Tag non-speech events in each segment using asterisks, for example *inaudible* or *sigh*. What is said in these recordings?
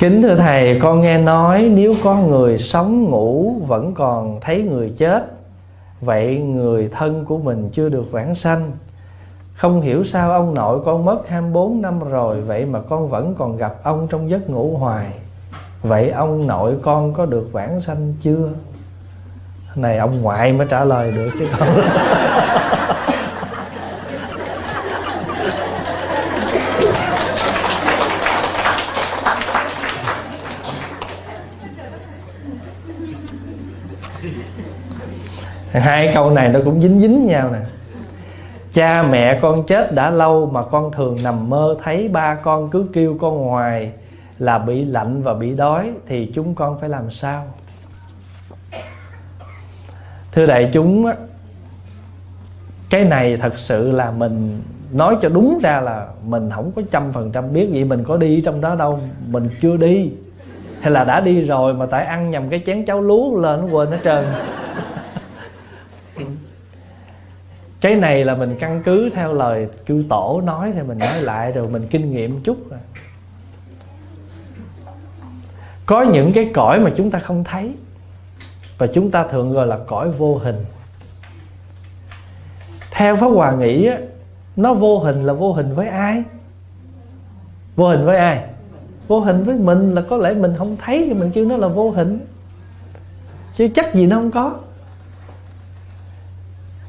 Kính thưa Thầy, con nghe nói nếu có người sống ngủ vẫn còn thấy người chết Vậy người thân của mình chưa được vãng sanh. Không hiểu sao ông nội con mất 24 năm rồi Vậy mà con vẫn còn gặp ông trong giấc ngủ hoài. Vậy ông nội con có được vãng sanh chưa? Này ông ngoại mới trả lời được chứ không. Hai câu này nó cũng dính dính nhau nè. Cha mẹ con chết đã lâu mà con thường nằm mơ thấy ba con cứ kêu con ngoài là bị lạnh và bị đói thì chúng con phải làm sao? Thưa đại chúng cái này thật sự là mình nói cho đúng ra là mình không có trăm phần trăm biết vậy mình có đi trong đó đâu, mình chưa đi. Hay là đã đi rồi mà tại ăn nhầm cái chén cháo lúa lên nó quên hết trơn cái này là mình căn cứ theo lời chư tổ nói thì mình nói lại rồi mình kinh nghiệm chút rồi. Có những cái cõi mà chúng ta không thấy và chúng ta thường gọi là cõi vô hình. Theo pháp hòa nghĩ á, nó vô hình là vô hình với ai? Vô hình với ai? Vô hình với mình là có lẽ mình không thấy thì mình kêu nó là vô hình. Chứ chắc gì nó không có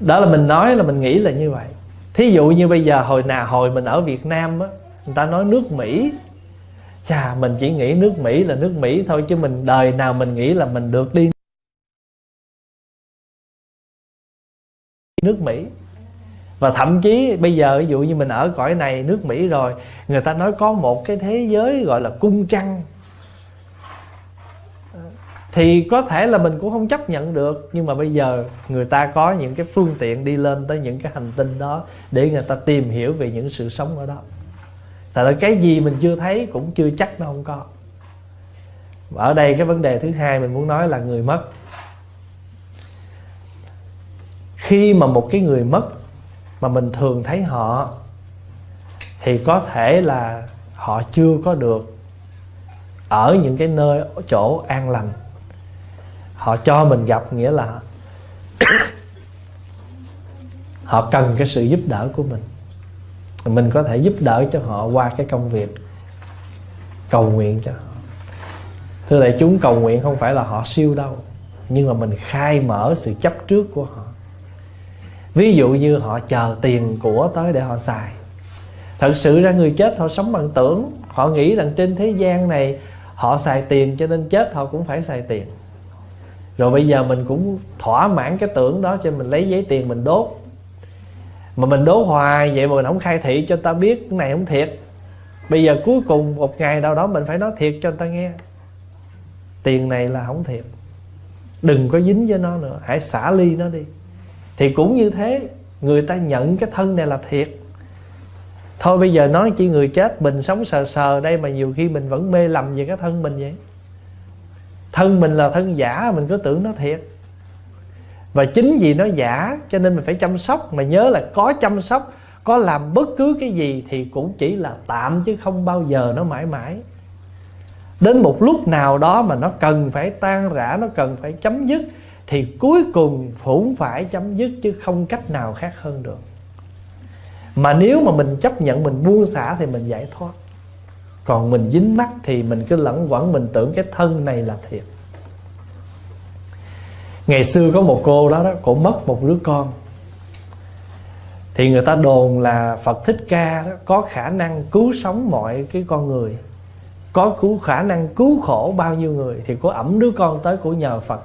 đó là mình nói là mình nghĩ là như vậy. Thí dụ như bây giờ hồi nào, hồi mình ở việt nam á, người ta nói nước mỹ. Chà, mình chỉ nghĩ nước mỹ là nước mỹ thôi chứ mình, đời nào mình nghĩ là mình được đi nước mỹ. Và thậm chí bây giờ, ví dụ như mình ở cõi này, nước mỹ rồi, người ta nói có một cái thế giới gọi là cung trăng thì có thể là mình cũng không chấp nhận được, nhưng mà bây giờ người ta có những cái phương tiện đi lên tới những cái hành tinh đó để người ta tìm hiểu về những sự sống ở đó. Tại là cái gì mình chưa thấy cũng chưa chắc nó không có. Và ở đây cái vấn đề thứ hai mình muốn nói là người mất. Khi mà một cái người mất mà mình thường thấy họ, thì có thể là họ chưa có được ở những cái nơi, chỗ an lành họ cho mình gặp nghĩa là họ cần cái sự giúp đỡ của mình. Mình có thể giúp đỡ cho họ qua cái công việc cầu nguyện cho họ. Thưa đại chúng, cầu nguyện không phải là họ siêu đâu, nhưng mà mình khai mở sự chấp trước của họ. Ví dụ như họ chờ tiền của tới để họ xài. Thật sự ra người chết họ sống bằng tưởng. Họ nghĩ rằng trên thế gian này họ xài tiền cho nên chết họ cũng phải xài tiền rồi bây giờ mình cũng thỏa mãn cái tưởng đó cho mình lấy giấy tiền mình đốt. Mà mình đốt hoài vậy mà mình không khai thị cho ta biết cái này không thiệt. Bây giờ cuối cùng một ngày nào đó mình phải nói thiệt cho người ta nghe. Tiền này là không thiệt. Đừng có dính với nó nữa. Hãy xả ly nó đi. Thì cũng như thế, người ta nhận cái thân này là thiệt. Thôi bây giờ nói chỉ người chết, mình sống sờ sờ đây mà nhiều khi mình vẫn mê lầm về cái thân mình vậy thân mình là thân giả, mình cứ tưởng nó thiệt. Và chính vì nó giả, cho nên mình phải chăm sóc. Mà nhớ là có chăm sóc, có làm bất cứ cái gì thì cũng chỉ là tạm chứ không bao giờ nó mãi mãi. Đến một lúc nào đó mà nó cần phải tan rã, nó cần phải chấm dứt, thì cuối cùng cũng phải chấm dứt chứ không cách nào khác hơn được. Mà nếu mà mình chấp nhận, mình buông xả thì mình giải thoát còn mình dính mắt thì mình cứ lẫn quẩn, mình tưởng cái thân này là thiệt. Ngày xưa có một cô đó đó, cổ mất một đứa con. Thì người ta đồn là phật thích ca đó, có khả năng cứu sống mọi cái con người. Có cứu, khả năng cứu khổ bao nhiêu người, thì cô ẩm đứa con tới của nhờ phật.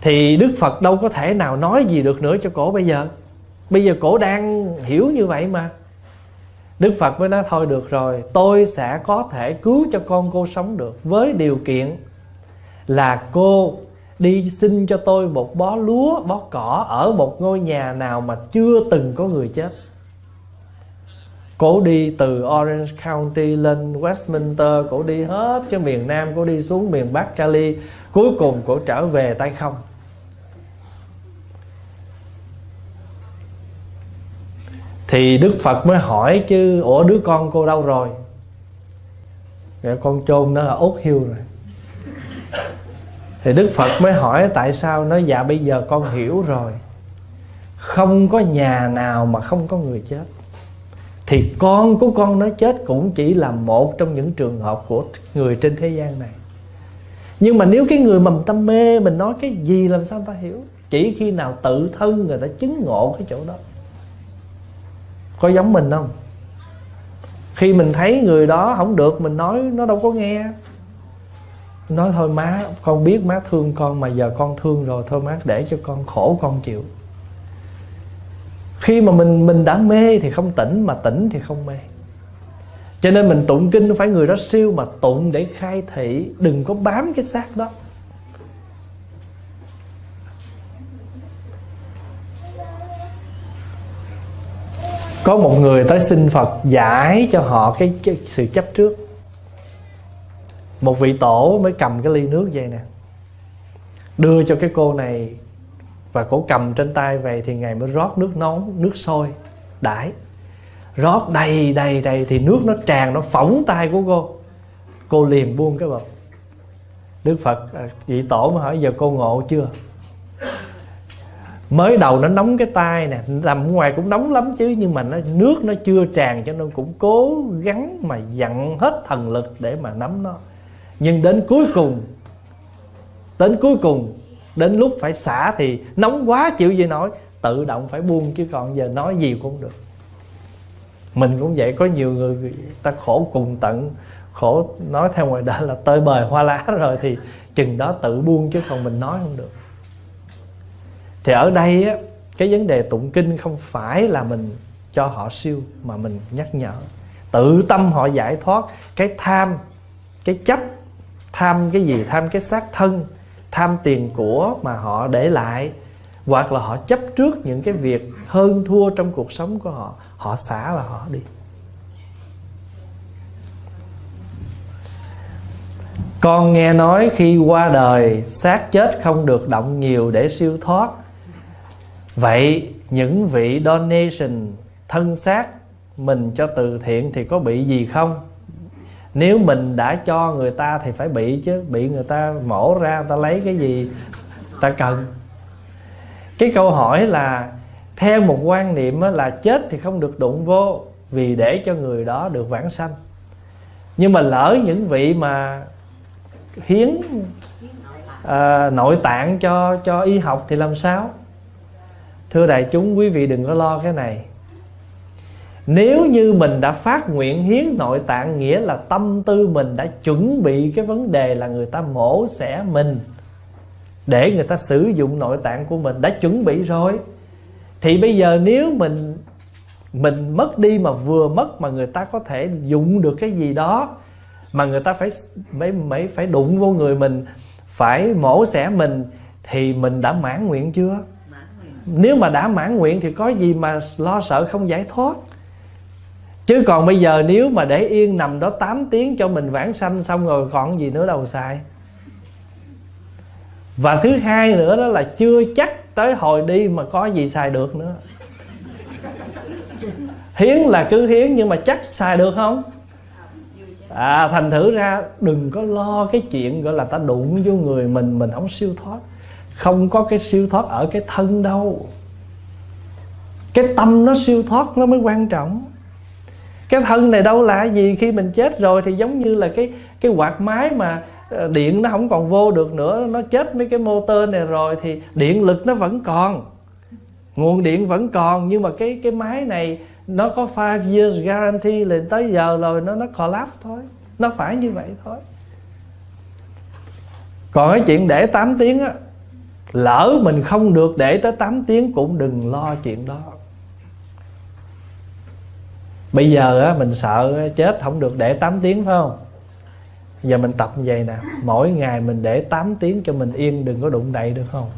Thì đức phật đâu có thể nào nói gì được nữa cho cổ bây giờ. Bây giờ cổ đang hiểu như vậy mà. Đức Phật mới nói thôi được rồi Tôi sẽ có thể cứu cho con cô sống được Với điều kiện Là cô đi xin cho tôi một bó lúa, bó cỏ Ở một ngôi nhà nào mà chưa từng có người chết. Cổ đi từ Orange County lên Westminster Cổ đi hết cái miền Nam Cổ đi xuống miền Bắc Cali Cuối cùng cổ trở về tay không. Thì đức phật mới hỏi, chứ ủa đứa con cô đâu rồi? Rồi con chôn nó là ốt hiu rồi. Thì đức phật mới hỏi, tại sao? Nó dạ bây giờ con hiểu rồi. Không có nhà nào mà không có người chết. Thì con của con nó chết cũng chỉ là một trong những trường hợp của người trên thế gian này. Nhưng mà nếu cái người mầm mình tâm mê mình nói cái gì làm sao ta hiểu? Chỉ khi nào tự thân người ta chứng ngộ cái chỗ đó có giống mình không? Khi mình thấy người đó không được, mình nói nó đâu có nghe. Nói, thôi má, con biết má thương con mà giờ con thương rồi, thôi má để cho con khổ con chịu. Khi mà mình mình đã mê thì không tỉnh, mà tỉnh thì không mê. Cho nên mình tụng kinh phải người đó siêu mà tụng để khai thị, đừng có bám cái xác đó. Có một người tới xin Phật giải cho họ cái, cái sự chấp trước. Một vị tổ mới cầm cái ly nước vậy nè. Đưa cho cái cô này và cổ cầm trên tay về thì ngài mới rót nước nóng nước sôi đãi. Rót đầy đầy đầy thì nước nó tràn nó phỏng tay của cô. Cô liền buông cái bọc. Đức phật à, vị tổ mới hỏi giờ cô ngộ chưa? Mới đầu nó nóng cái tay nè nằm ngoài cũng nóng lắm chứ, nhưng mà nó, nước nó chưa tràn cho nên cũng cố gắng mà dặn hết thần lực để mà nắm nó. Nhưng đến cuối cùng, đến cuối cùng, đến lúc phải xả thì nóng quá chịu gì nói, tự động phải buông chứ còn giờ nói gì cũng được. Mình cũng vậy, có nhiều người ta khổ cùng tận, khổ nói theo ngoài đời là tơi bời hoa lá *laughs* rồi thì chừng đó tự buông chứ còn mình nói không được thì ở đây á, cái vấn đề tụng kinh không phải là mình cho họ siêu mà mình nhắc nhở. Tự tâm họ giải thoát, cái tham, cái chấp, tham cái gì, tham cái xác thân, tham tiền của mà họ để lại, hoặc là họ chấp trước những cái việc hơn thua trong cuộc sống của họ họ xả là họ đi. Con nghe nói khi qua đời, xác chết không được động nhiều để siêu thoát vậy những vị donation thân xác mình cho từ thiện thì có bị gì không? Nếu mình đã cho người ta thì phải bị chứ bị người ta mổ ra người ta lấy cái gì ta cần? Cái câu hỏi là theo một quan niệm là chết thì không được đụng vô vì để cho người đó được vãng sanh. Nhưng mà lỡ những vị mà hiến à, nội tạng cho cho y học thì làm sao? Thưa đại chúng, quý vị đừng có lo cái này. Nếu như mình đã phát nguyện hiến nội tạng nghĩa là tâm tư mình đã chuẩn bị cái vấn đề là người ta mổ xẻ mình để người ta sử dụng nội tạng của mình, đã chuẩn bị rồi, thì bây giờ nếu mình mình mất đi mà vừa mất mà người ta có thể dụng được cái gì đó mà người ta phải mấy mấy phải đụng vô người mình, phải mổ xẻ mình, thì mình đã mãn nguyện chưa? Nếu mà đã mãn nguyện thì có gì mà lo sợ không giải thoát? Chứ còn bây giờ nếu mà để yên nằm đó 8 tiếng cho mình vãng sanh xong rồi còn gì nữa đâu xài. Và thứ hai nữa đó là chưa chắc tới hồi đi mà có gì xài được nữa. Hiến là cứ hiến nhưng mà chắc xài được không? À thành thử ra đừng có lo cái chuyện gọi là ta đụng vô người mình mình không siêu thoát không có cái siêu thoát ở cái thân đâu. Cái tâm nó siêu thoát nó mới quan trọng. Cái thân này đâu là gì? Khi mình chết rồi thì giống như là cái cái quạt máy mà ờ, điện nó không còn vô được nữa, nó chết mấy cái motor này rồi thì điện lực nó vẫn còn. Nguồn điện vẫn còn, nhưng mà cái cái máy này nó có 5 years guarantee lên tới giờ rồi nó nó collapse thôi. Nó phải như vậy thôi. Còn cái chuyện để 8 tiếng á lỡ mình không được để tới 8 tiếng cũng đừng lo chuyện đó. Bây giờ á, mình sợ chết không được để 8 tiếng, phải không? Giờ mình tập như vậy nè, mỗi ngày mình để 8 tiếng cho mình yên, đừng có đụng đậy được không?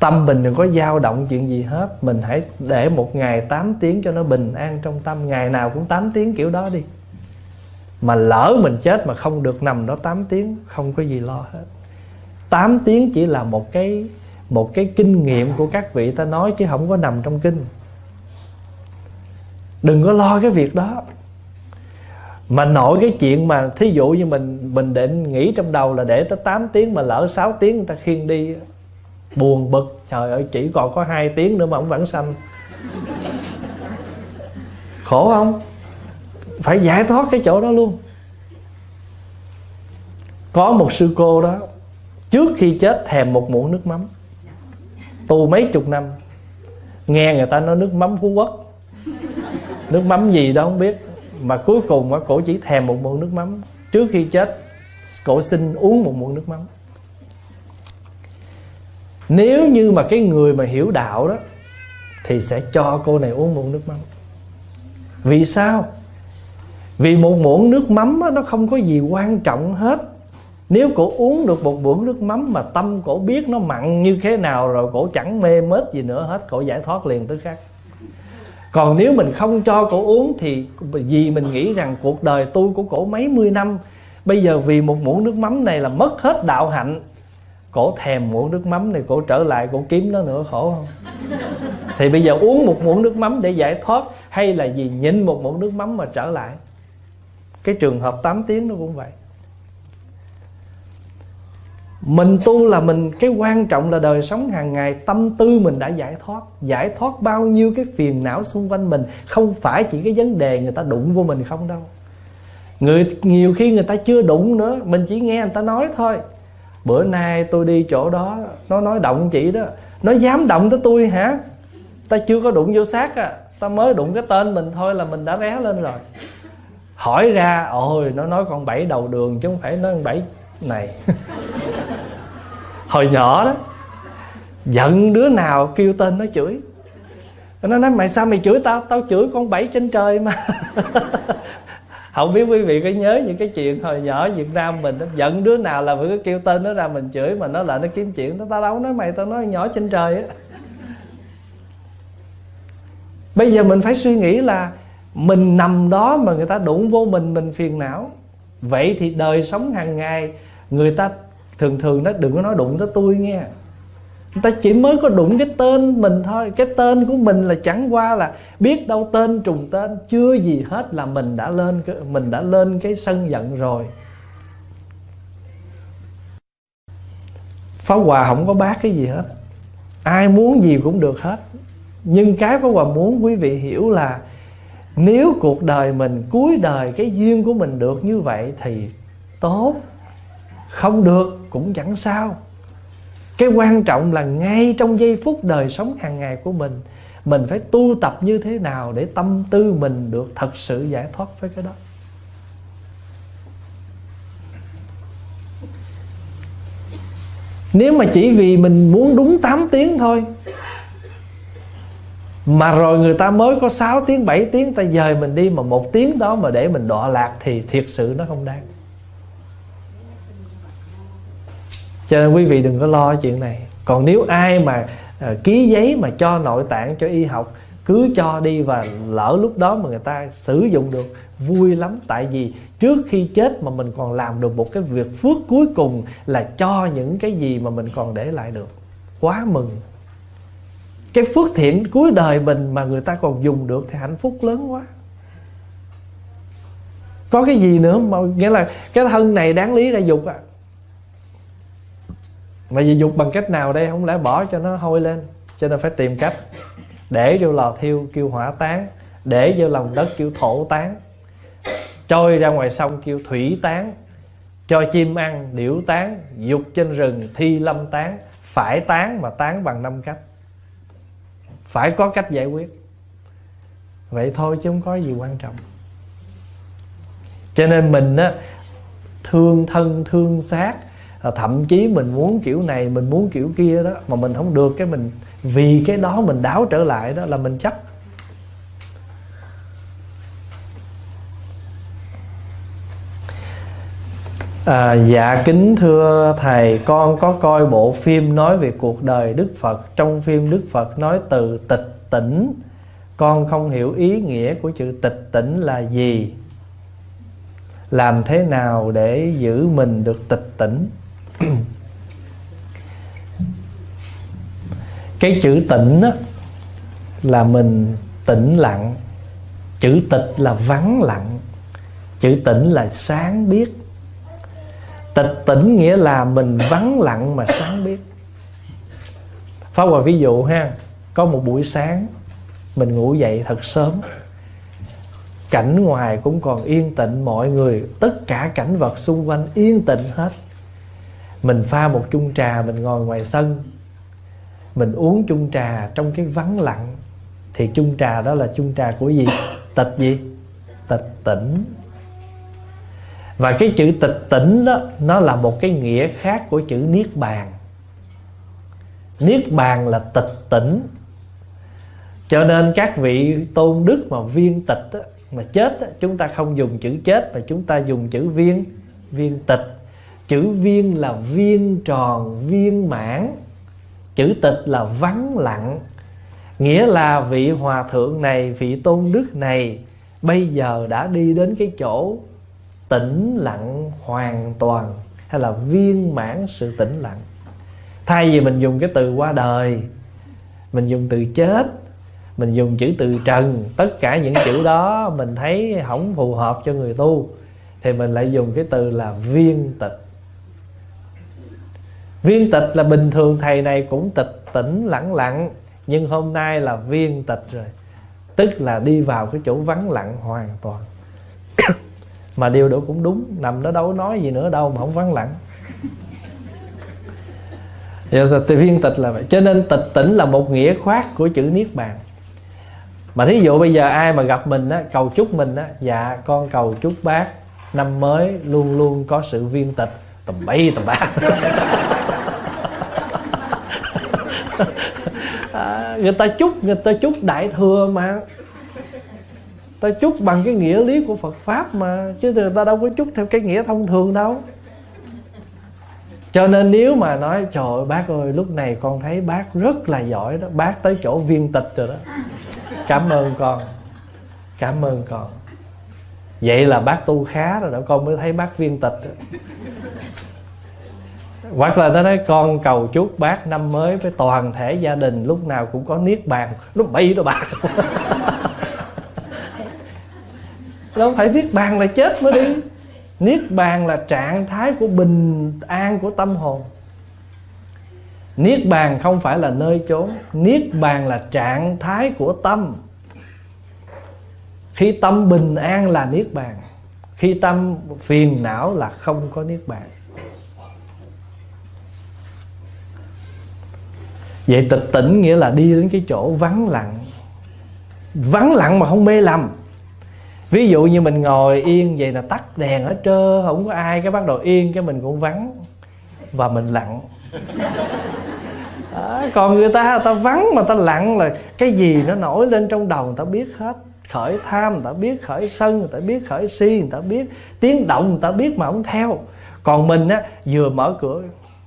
Tâm mình đừng có dao động chuyện gì hết, mình hãy để một ngày 8 tiếng cho nó bình an trong tâm. Ngày nào cũng 8 tiếng kiểu đó đi. Mà lỡ mình chết mà không được nằm đó 8 tiếng, không có gì lo hết. 8 tiếng chỉ là một cái một cái kinh nghiệm của các vị ta nói chứ không có nằm trong kinh. Đừng có lo cái việc đó. Mà nội cái chuyện mà thí dụ như mình mình định nghĩ trong đầu là để tới 8 tiếng mà lỡ 6 tiếng người ta khiêng đi, buồn bực. Trời ơi, chỉ còn có hai tiếng nữa mà ông vẫn sanh. Khổ không? Phải giải thoát cái chỗ đó luôn. Có một sư cô đó trước khi chết thèm một muỗng nước mắm. Tù mấy chục năm nghe người ta nói nước mắm phú quốc. Nước mắm gì đó không biết mà cuối cùng á cổ chỉ thèm một muỗng nước mắm. Trước khi chết cổ xin uống một muỗng nước mắm. Nếu như mà cái người mà hiểu đạo đó thì sẽ cho cô này uống muỗng nước mắm. Vì sao? Vì một muỗng nước mắm đó, nó không có gì quan trọng hết nếu cổ uống được một bữa nước mắm mà tâm cổ biết nó mặn như thế nào rồi cổ chẳng mê mết gì nữa hết, cổ giải thoát liền tới khác. Còn nếu mình không cho cổ uống thì vì mình nghĩ rằng cuộc đời tôi của cổ mấy mươi năm, bây giờ vì một muỗng nước mắm này là mất hết đạo hạnh, cổ thèm muỗng nước mắm này, cổ trở lại, cổ kiếm nó nữa, khổ không? Thì bây giờ uống một muỗng nước mắm để giải thoát hay là gì nhịn một muỗng nước mắm mà trở lại? Cái trường hợp 8 tiếng nó cũng vậy mình tu là mình, cái quan trọng là đời sống hàng ngày, tâm tư mình đã giải thoát. Giải thoát bao nhiêu cái phiền não xung quanh mình, không phải chỉ cái vấn đề người ta đụng vô mình không đâu. Người, nhiều khi người ta chưa đụng nữa, mình chỉ nghe người ta nói thôi. Bữa nay tôi đi chỗ đó, nó nói động chị đó. Nó dám động tới tôi hả? Ta chưa có đụng vô xác à. Ta mới đụng cái tên mình thôi là mình đã ré lên rồi. Hỏi ra, ôi, nó nói con bảy đầu đường chứ không phải nói con bảy này. *laughs* hồi nhỏ đó giận đứa nào kêu tên nó chửi. Nó nói mày sao mày chửi tao? Tao chửi con bảy trên trời mà. *laughs* Không biết quý vị có nhớ những cái chuyện hồi nhỏ Việt Nam mình đó, giận đứa nào là phải kêu tên nó ra mình chửi mà nó lại nó kiếm chuyện. Nó tao đâu nói mày tao nói nhỏ trên trời á. Bây giờ mình phải suy nghĩ là mình nằm đó mà người ta đụng vô mình mình phiền não. Vậy thì đời sống hàng ngày người ta thường thường nó đừng có nói đụng tới tôi nghe. Người ta chỉ mới có đụng cái tên mình thôi. Cái tên của mình là chẳng qua là biết đâu tên trùng tên, chưa gì hết là mình đã lên mình đã lên cái sân giận rồi. Pháo hòa không có bác cái gì hết. Ai muốn gì cũng được hết. Nhưng cái pháo hòa muốn quý vị hiểu là nếu cuộc đời mình, cuối đời cái duyên của mình được như vậy thì tốt không được, cũng chẳng sao. Cái quan trọng là ngay trong giây phút đời sống hàng ngày của mình mình phải tu tập như thế nào để tâm tư mình được thật sự giải thoát với cái đó. Nếu mà chỉ vì mình muốn đúng 8 tiếng thôi, mà rồi người ta mới có 6 tiếng 7 tiếng, ta dời mình đi mà một tiếng đó mà để mình đọa lạc thì thiệt sự nó không đáng. Cho nên quý vị đừng có lo chuyện này. Còn nếu ai mà uh, ký giấy mà cho nội tạng cho y học cứ cho đi và lỡ lúc đó mà người ta sử dụng được vui lắm. Tại vì trước khi chết mà mình còn làm được một cái việc phước cuối cùng là cho những cái gì mà mình còn để lại được. Quá mừng. Cái phước thiện cuối đời mình mà người ta còn dùng được thì hạnh phúc lớn quá. Có cái gì nữa mà nghĩa là cái thân này đáng lý ra dục à? Mà dị dục bằng cách nào đây? Không lẽ bỏ cho nó hôi lên, cho nên phải tìm cách để vô lò thiêu kêu hỏa tán, để vô lòng đất kêu thổ tán, trôi ra ngoài sông kêu thủy tán, cho chim ăn điểu tán, dục trên rừng thi lâm tán, phải tán mà tán bằng năm cách. Phải có cách giải quyết. Vậy thôi chứ không có gì quan trọng. Cho nên mình á, thương thân, thương xác thậm chí mình muốn kiểu này mình muốn kiểu kia đó mà mình không được cái mình vì cái đó mình đáo trở lại đó là mình chấp À, dạ kính thưa thầy con có coi bộ phim nói về cuộc đời Đức Phật. Trong phim Đức Phật nói từ tịch tỉnh. Con không hiểu ý nghĩa của chữ tịch tỉnh là gì. Làm thế nào để giữ mình được tịch tỉnh? Cái chữ tĩnh á, là mình tĩnh lặng. Chữ tịch là vắng lặng. Chữ tĩnh là sáng biết. Tịch tĩnh nghĩa là mình vắng lặng mà sáng biết. Phá Hòa ví dụ ha Có một buổi sáng Mình ngủ dậy thật sớm. Cảnh ngoài cũng còn yên tĩnh Mọi người Tất cả cảnh vật xung quanh yên tĩnh hết. Mình pha một chung trà Mình ngồi ngoài sân mình uống chung trà trong cái vắng lặng. Thì chung trà đó là chung trà của gì? Tịch gì? Tịch tỉnh. Và cái chữ tịch tỉnh đó Nó là một cái nghĩa khác của chữ Niết Bàn. Niết bàn là tịch tỉnh. Cho nên các vị tôn đức mà viên tịch đó, Mà chết đó, chúng ta không dùng chữ chết Mà chúng ta dùng chữ viên Viên tịch. Chữ viên là viên tròn viên mãn. Chữ tịch là vắng lặng. Nghĩa là vị hòa thượng này, Vị tôn đức này Bây giờ đã đi đến cái chỗ Tĩnh lặng hoàn toàn, Hay là viên mãn sự tĩnh lặng. Thay vì mình dùng cái từ qua đời, mình dùng từ chết, mình dùng chữ từ trần, tất cả những chữ đó mình thấy không phù hợp cho người tu, thì mình lại dùng cái từ là viên tịch viên tịch là bình thường, thầy này cũng tịch tỉnh lặng lặng, nhưng hôm nay là viên tịch rồi. Tức là đi vào cái chỗ vắng lặng hoàn toàn. *coughs* Mà điều đó cũng đúng, nằm đó đâu nói gì nữa đâu mà không vắng lặng. Dạ, thì viên tịch là vậy. Cho nên tịch tỉnh là một nghĩa khoát của chữ niết bàn. Mà thí dụ bây giờ ai mà gặp mình á, cầu chúc mình á dạ con cầu chúc bác năm mới luôn luôn có sự viên tịch. Tầm bay tầm bạc *laughs* à, người ta chúc người ta chúc đại thừa mà. Ta chúc bằng cái nghĩa lý của Phật pháp mà chứ người ta đâu có chúc theo cái nghĩa thông thường đâu. Cho nên nếu mà nói trời ơi bác ơi lúc này con thấy bác rất là giỏi đó bác tới chỗ viên tịch rồi đó. Cảm ơn con. Cảm ơn con. Vậy là bác tu khá rồi đó con mới thấy bác viên tịch. đó hoặc là nó nói, con cầu chúc bác năm mới với toàn thể gia đình, lúc nào cũng có niết bàn. Lúc bay đó bạn nó phải niết bàn là chết mới đi. Niết bàn là trạng thái của bình an của tâm hồn. Niết bàn không phải là nơi chốn. Niết bàn là trạng thái của tâm. Khi tâm bình an là niết bàn. Khi tâm phiền não là không có niết bàn. Vậy tịch tỉnh nghĩa là đi đến cái chỗ vắng lặng. Vắng lặng mà không mê lầm. Ví dụ như mình ngồi yên vậy là tắt đèn ở trơ không có ai cái bắt đầu yên cái mình cũng vắng và mình lặng. À, còn người ta người ta vắng mà ta lặng là cái gì nó nổi lên trong đầu người ta biết hết. Khởi tham người ta biết khởi sân người ta biết khởi si người ta biết tiếng động người ta biết mà không theo. Còn mình á vừa mở cửa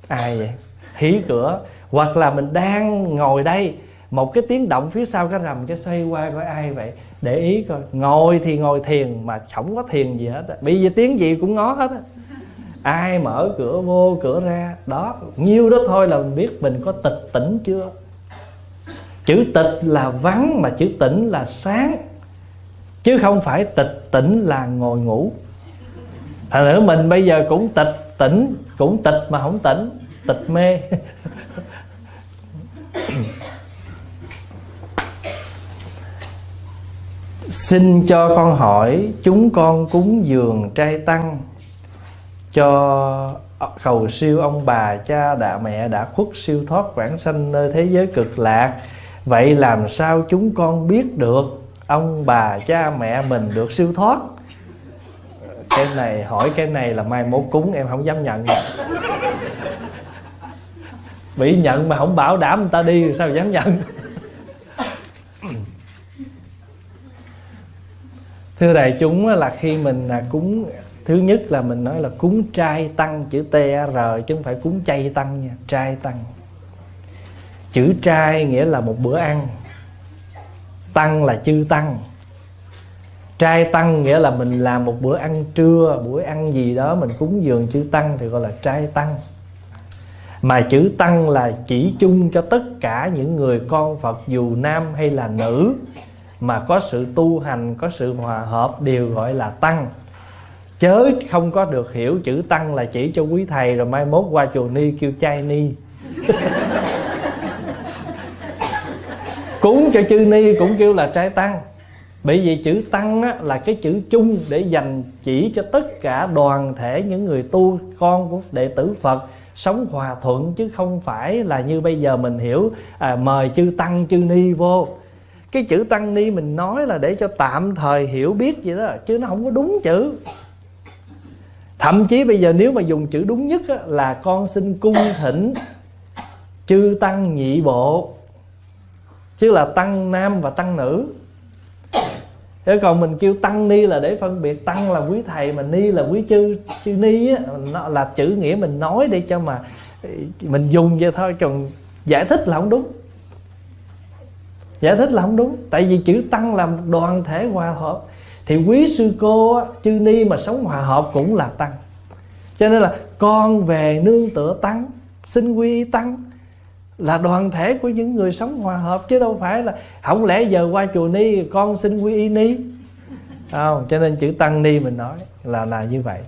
ai vậy? Hí cửa hoặc là mình đang ngồi đây, một cái tiếng động phía sau cái rầm cái xoay qua coi ai vậy, để ý coi, ngồi thì ngồi thiền mà không có thiền gì hết bây giờ tiếng gì cũng ngó hết á. Ai mở cửa vô, cửa ra, đó, nhiêu đó thôi là mình biết mình có tịch tỉnh chưa. Chữ tịch là vắng mà chữ tỉnh là sáng, chứ không phải tịch tỉnh là ngồi ngủ. Thành nữa mình bây giờ cũng tịch tỉnh, cũng tịch mà không tỉnh, tịch mê. *laughs* Xin cho con hỏi, chúng con cúng dường trai tăng. Cho cầu siêu ông bà cha đạ mẹ đã khuất siêu thoát quảng sanh nơi thế giới cực lạc. Vậy làm sao chúng con biết được ông bà cha mẹ mình được siêu thoát? Cái này, hỏi cái này là mai mốt cúng, em không dám nhận. Bị nhận mà không bảo đảm người ta đi, sao dám nhận? Thưa đại chúng là khi mình là cúng, thứ nhất là mình nói là cúng trai tăng chữ t r, chứ không phải cúng chay tăng nha, trai tăng. Chữ trai nghĩa là một bữa ăn. Tăng là chư tăng. Trai tăng nghĩa là mình làm một bữa ăn trưa bữa ăn gì đó mình cúng dường chư tăng thì gọi là trai tăng. Mà chữ tăng là chỉ chung cho tất cả những người con phật dù nam hay là nữ mà có sự tu hành có sự hòa hợp đều gọi là tăng. Chớ không có được hiểu chữ tăng là chỉ cho quý thầy rồi mai mốt qua chùa ni kêu chai ni. Cúng cho chư ni cũng kêu là trai tăng. Bởi vì chữ tăng á, là cái chữ chung để dành chỉ cho tất cả đoàn thể những người tu con của đệ tử phật sống hòa thuận chứ không phải là như bây giờ mình hiểu à, mời chư tăng chư ni vô cái chữ tăng ni mình nói là để cho tạm thời hiểu biết vậy đó chứ nó không có đúng chữ. Thậm chí bây giờ nếu mà dùng chữ đúng nhất á, là con xin cung thỉnh chư tăng nhị bộ chứ là tăng nam và tăng nữ. Thế còn mình kêu tăng ni là để phân biệt tăng là quý thầy mà ni là quý chư chư ni á nó là chữ nghĩa mình nói để cho mà mình dùng vậy thôi còn giải thích là không đúng giải thích là không đúng. Tại vì chữ tăng là một đoàn thể hòa hợp. Thì quý sư cô chư ni mà sống hòa hợp cũng là tăng. Cho nên là con về nương tựa tăng xin quy tăng là đoàn thể của những người sống hòa hợp. Chứ đâu phải là không lẽ giờ qua chùa ni con xin quy y ni? Không, cho nên chữ tăng ni mình nói là là như vậy.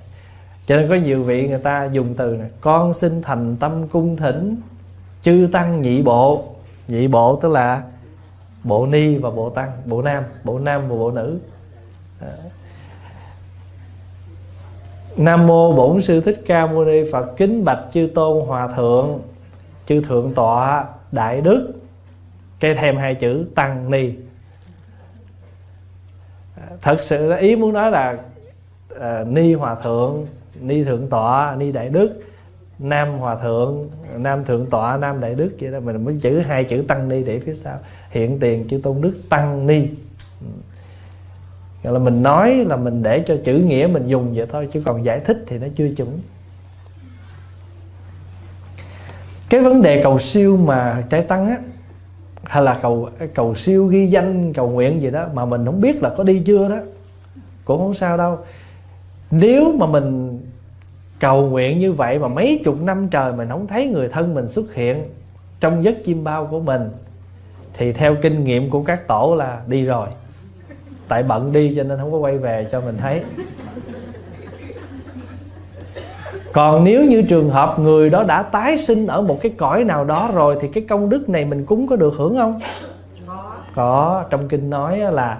Cho nên có nhiều vị người ta dùng từ này, con xin thành tâm cung thỉnh, chư tăng nhị bộ. Nhị bộ tức là bộ ni và bộ tăng bộ nam bộ nam và bộ nữ. Nam mô Bổn sư Thích Ca Mâu Ni Phật kính bạch chư tôn hòa thượng chư thượng tọa đại đức. Cái thêm hai chữ tăng ni. Thật sự ý muốn nói là uh, ni hòa thượng ni thượng tọa ni đại đức nam hòa thượng, nam thượng tọa, nam đại đức vậy đó, mình mới chữ hai chữ tăng ni để phía sau. Hiện tiền chữ tôn đức tăng ni. Gọi là mình nói là mình để cho chữ nghĩa mình dùng vậy thôi, chứ còn giải thích thì nó chưa chuẩn. Cái vấn đề cầu siêu mà trái tăng á, hay là cầu cầu siêu ghi danh, cầu nguyện gì đó mà mình không biết là có đi chưa đó, cũng không sao đâu. Nếu mà mình cầu nguyện như vậy mà mấy chục năm trời mình không thấy người thân mình xuất hiện trong giấc chim bao của mình, thì theo kinh nghiệm của các tổ là đi rồi. Tại bận đi cho nên không có quay về cho mình thấy. Còn nếu như trường hợp người đó đã tái sinh ở một cái cõi nào đó rồi thì cái công đức này mình cúng có được hưởng không? Có. Trong kinh nói là,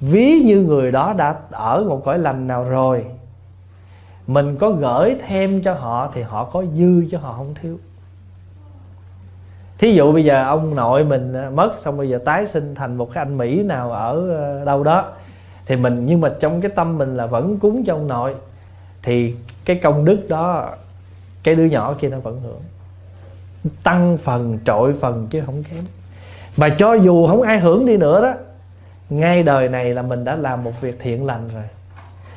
ví như người đó đã ở một cõi lành nào rồi mình có gửi thêm cho họ thì họ có dư cho họ không thiếu. Thí dụ bây giờ ông nội mình à, mất, xong bây giờ tái sinh thành một cái anh mỹ nào ở ờ, đâu đó, thì mình, nhưng mà trong cái tâm mình là vẫn cúng cho ông nội, thì cái công đức đó, cái đứa nhỏ kia nó vẫn hưởng. Tăng phần, trội phần chứ không kém. Mà cho dù không ai hưởng đi nữa đó, ngay đời này là mình đã làm một việc thiện lành rồi.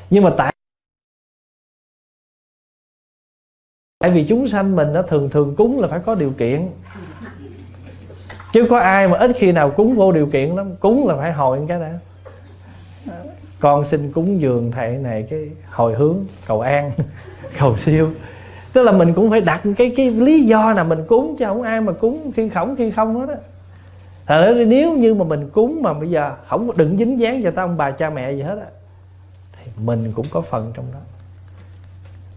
Nhưng mà tại tại vì chúng sanh mình nó thường thường cúng là phải có điều kiện. Chứ có ai mà ít khi nào cúng vô điều kiện lắm. Cúng là phải hồi cái đã. Con xin cúng dường thầy này cái hồi hướng, cầu an, *laughs* cầu siêu. Tức là mình cũng phải đặt cái cái lý do nào mình cúng chứ không ai mà cúng khi khổng, khi không hết á. Thật ra nếu như mà mình cúng mà bây giờ không đừng dính dáng cho tao ông bà cha mẹ gì hết á, thì mình cũng có phần trong đó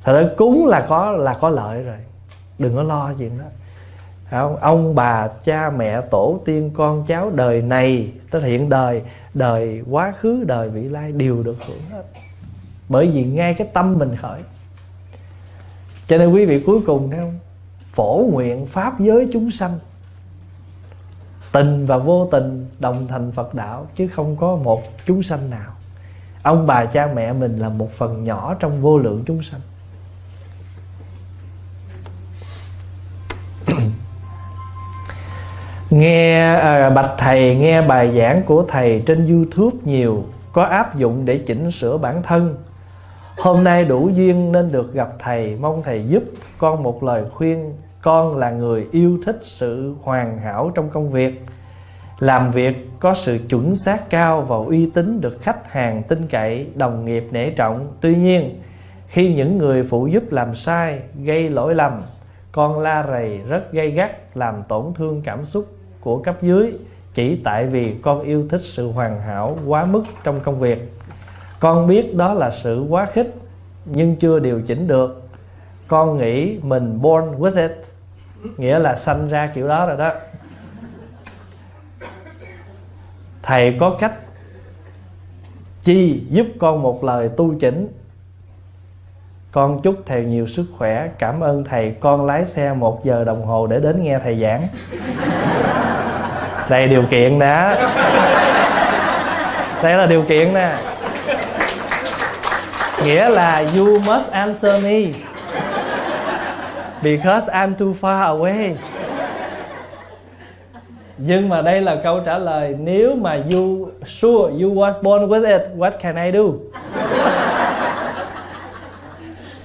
thật ra cúng là có là có lợi rồi. Đừng có lo chuyện đó. Không? ông bà, cha, mẹ, tổ tiên, con cháu đời này tới hiện đời đời quá khứ, đời vị lai đều được hưởng hết. Bởi vì ngay cái tâm mình khởi. Cho nên quý vị cuối cùng, thấy không? Phổ nguyện pháp giới chúng sanh. Tình và vô tình đồng thành phật đạo, chứ không có một chúng sanh nào. Ông bà, cha, mẹ mình là một phần nhỏ trong vô lượng chúng sanh. Nghe à, bạch thầy nghe bài giảng của thầy trên youtube nhiều có áp dụng để chỉnh sửa bản thân. Hôm nay đủ duyên nên được gặp thầy mong thầy giúp con một lời khuyên. Con là người yêu thích sự hoàn hảo trong công việc. Làm việc có sự chuẩn xác cao và uy tín được khách hàng tin cậy đồng nghiệp nể trọng. Tuy nhiên khi những người phụ giúp làm sai gây lỗi lầm con la rầy rất gây gắt làm tổn thương cảm xúc của cấp dưới chỉ tại vì con yêu thích sự hoàn hảo quá mức trong công việc. Con biết đó là sự quá khích, nhưng chưa điều chỉnh được. Con nghĩ mình born with it, nghĩa là sanh ra kiểu đó rồi đó. Thầy có cách chi giúp con một lời tu chỉnh con chúc thầy nhiều sức khỏe. Cảm ơn thầy. Con lái xe một giờ đồng hồ để đến nghe thầy giảng. Đây điều kiện đó đây là điều kiện nè. Nghĩa là you must answer me. Because I'm too far away. Nhưng mà đây là câu trả lời. Nếu mà you sure you was born with it, what can I do?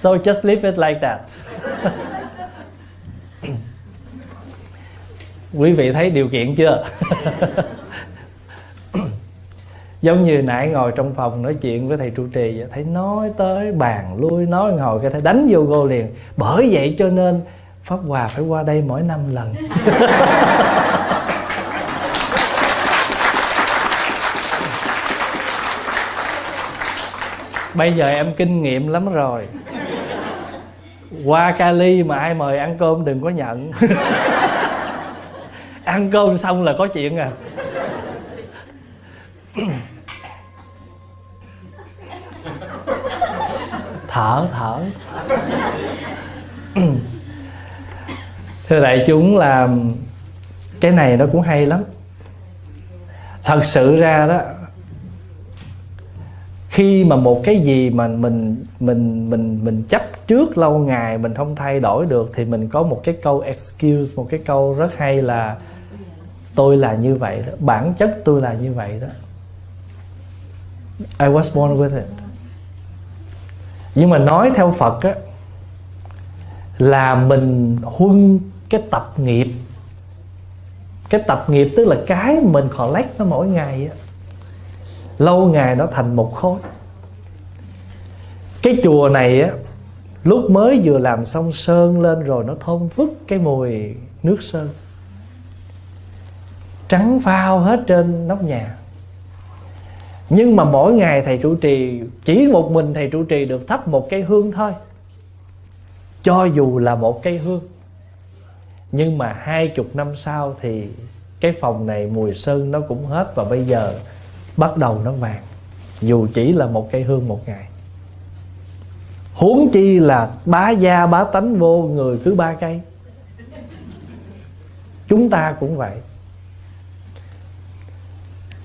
So just leave it like that. *laughs* Quý vị thấy điều kiện chưa? *laughs* Giống như nãy ngồi trong phòng nói chuyện với thầy trụ trì vậy, thấy nói tới bàn lui nói ngồi cái thấy đánh vô gô liền. Bởi vậy cho nên pháp hòa phải qua đây mỗi năm lần. *laughs* Bây giờ em kinh nghiệm lắm rồi qua Cali mà ai mời ăn cơm đừng có nhận. *laughs* Ăn cơm xong là có chuyện à. *coughs* Thở thở. *coughs* Thưa đại chúng là cái này nó cũng hay lắm. Thật sự ra đó khi mà một cái gì mà mình mình mình mình chấp trước lâu ngày, mình không thay đổi được, thì mình có một cái câu excuse, một cái câu rất hay là, tôi là như vậy đó, bản chất tôi là như vậy đó. I was born with it. Nhưng mà nói theo Phật á, là mình huân cái tập nghiệp. Cái tập nghiệp tức là cái mình collect nó mỗi ngày á lâu ngày nó thành một khối. Cái chùa này á, lúc mới vừa làm xong sơn lên rồi nó thơm phức cái mùi nước sơn. Trắng phao hết trên nóc nhà. Nhưng mà mỗi ngày thầy trụ trì, chỉ một mình thầy trụ trì được thắp một cây hương thôi. Cho dù là một cây hương. Nhưng mà hai chục năm sau thì cái phòng này mùi sơn nó cũng hết và bây giờ bắt đầu nó vàng. Dù chỉ là một cây hương một ngày. Huống chi là bá gia, bá tánh vô người cứ ba cây. Chúng ta cũng vậy.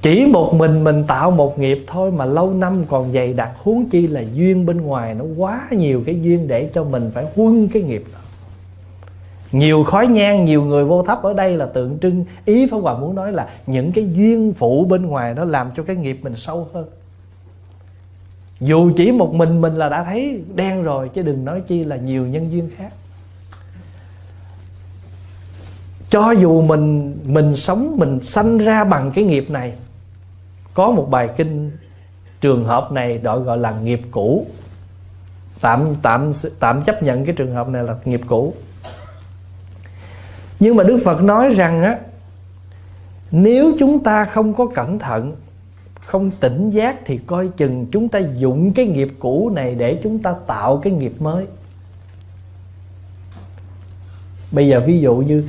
Chỉ một mình mình tạo một nghiệp thôi mà lâu năm còn dày đặc, huống chi là duyên bên ngoài nó quá nhiều cái duyên để cho mình phải huân cái nghiệp đó nhiều khói nhang, nhiều người vô thấp ở đây là tượng trưng. Ý pháp hòa muốn nói là những cái duyên phụ bên ngoài nó làm cho cái nghiệp mình sâu hơn. Dù chỉ một mình mình là đã thấy đen rồi, chứ đừng nói chi là nhiều nhân duyên khác. Cho dù mình mình sống, mình sanh ra bằng cái nghiệp này, có một bài kinh trường hợp này gọi gọi là nghiệp cũ. Tạm tạm tạm chấp nhận cái trường hợp này là nghiệp cũ nhưng mà đức phật nói rằng á, nếu chúng ta không có cẩn thận, không tỉnh giác thì coi chừng chúng ta dụng cái nghiệp cũ này để chúng ta tạo cái nghiệp mới bây giờ ví dụ như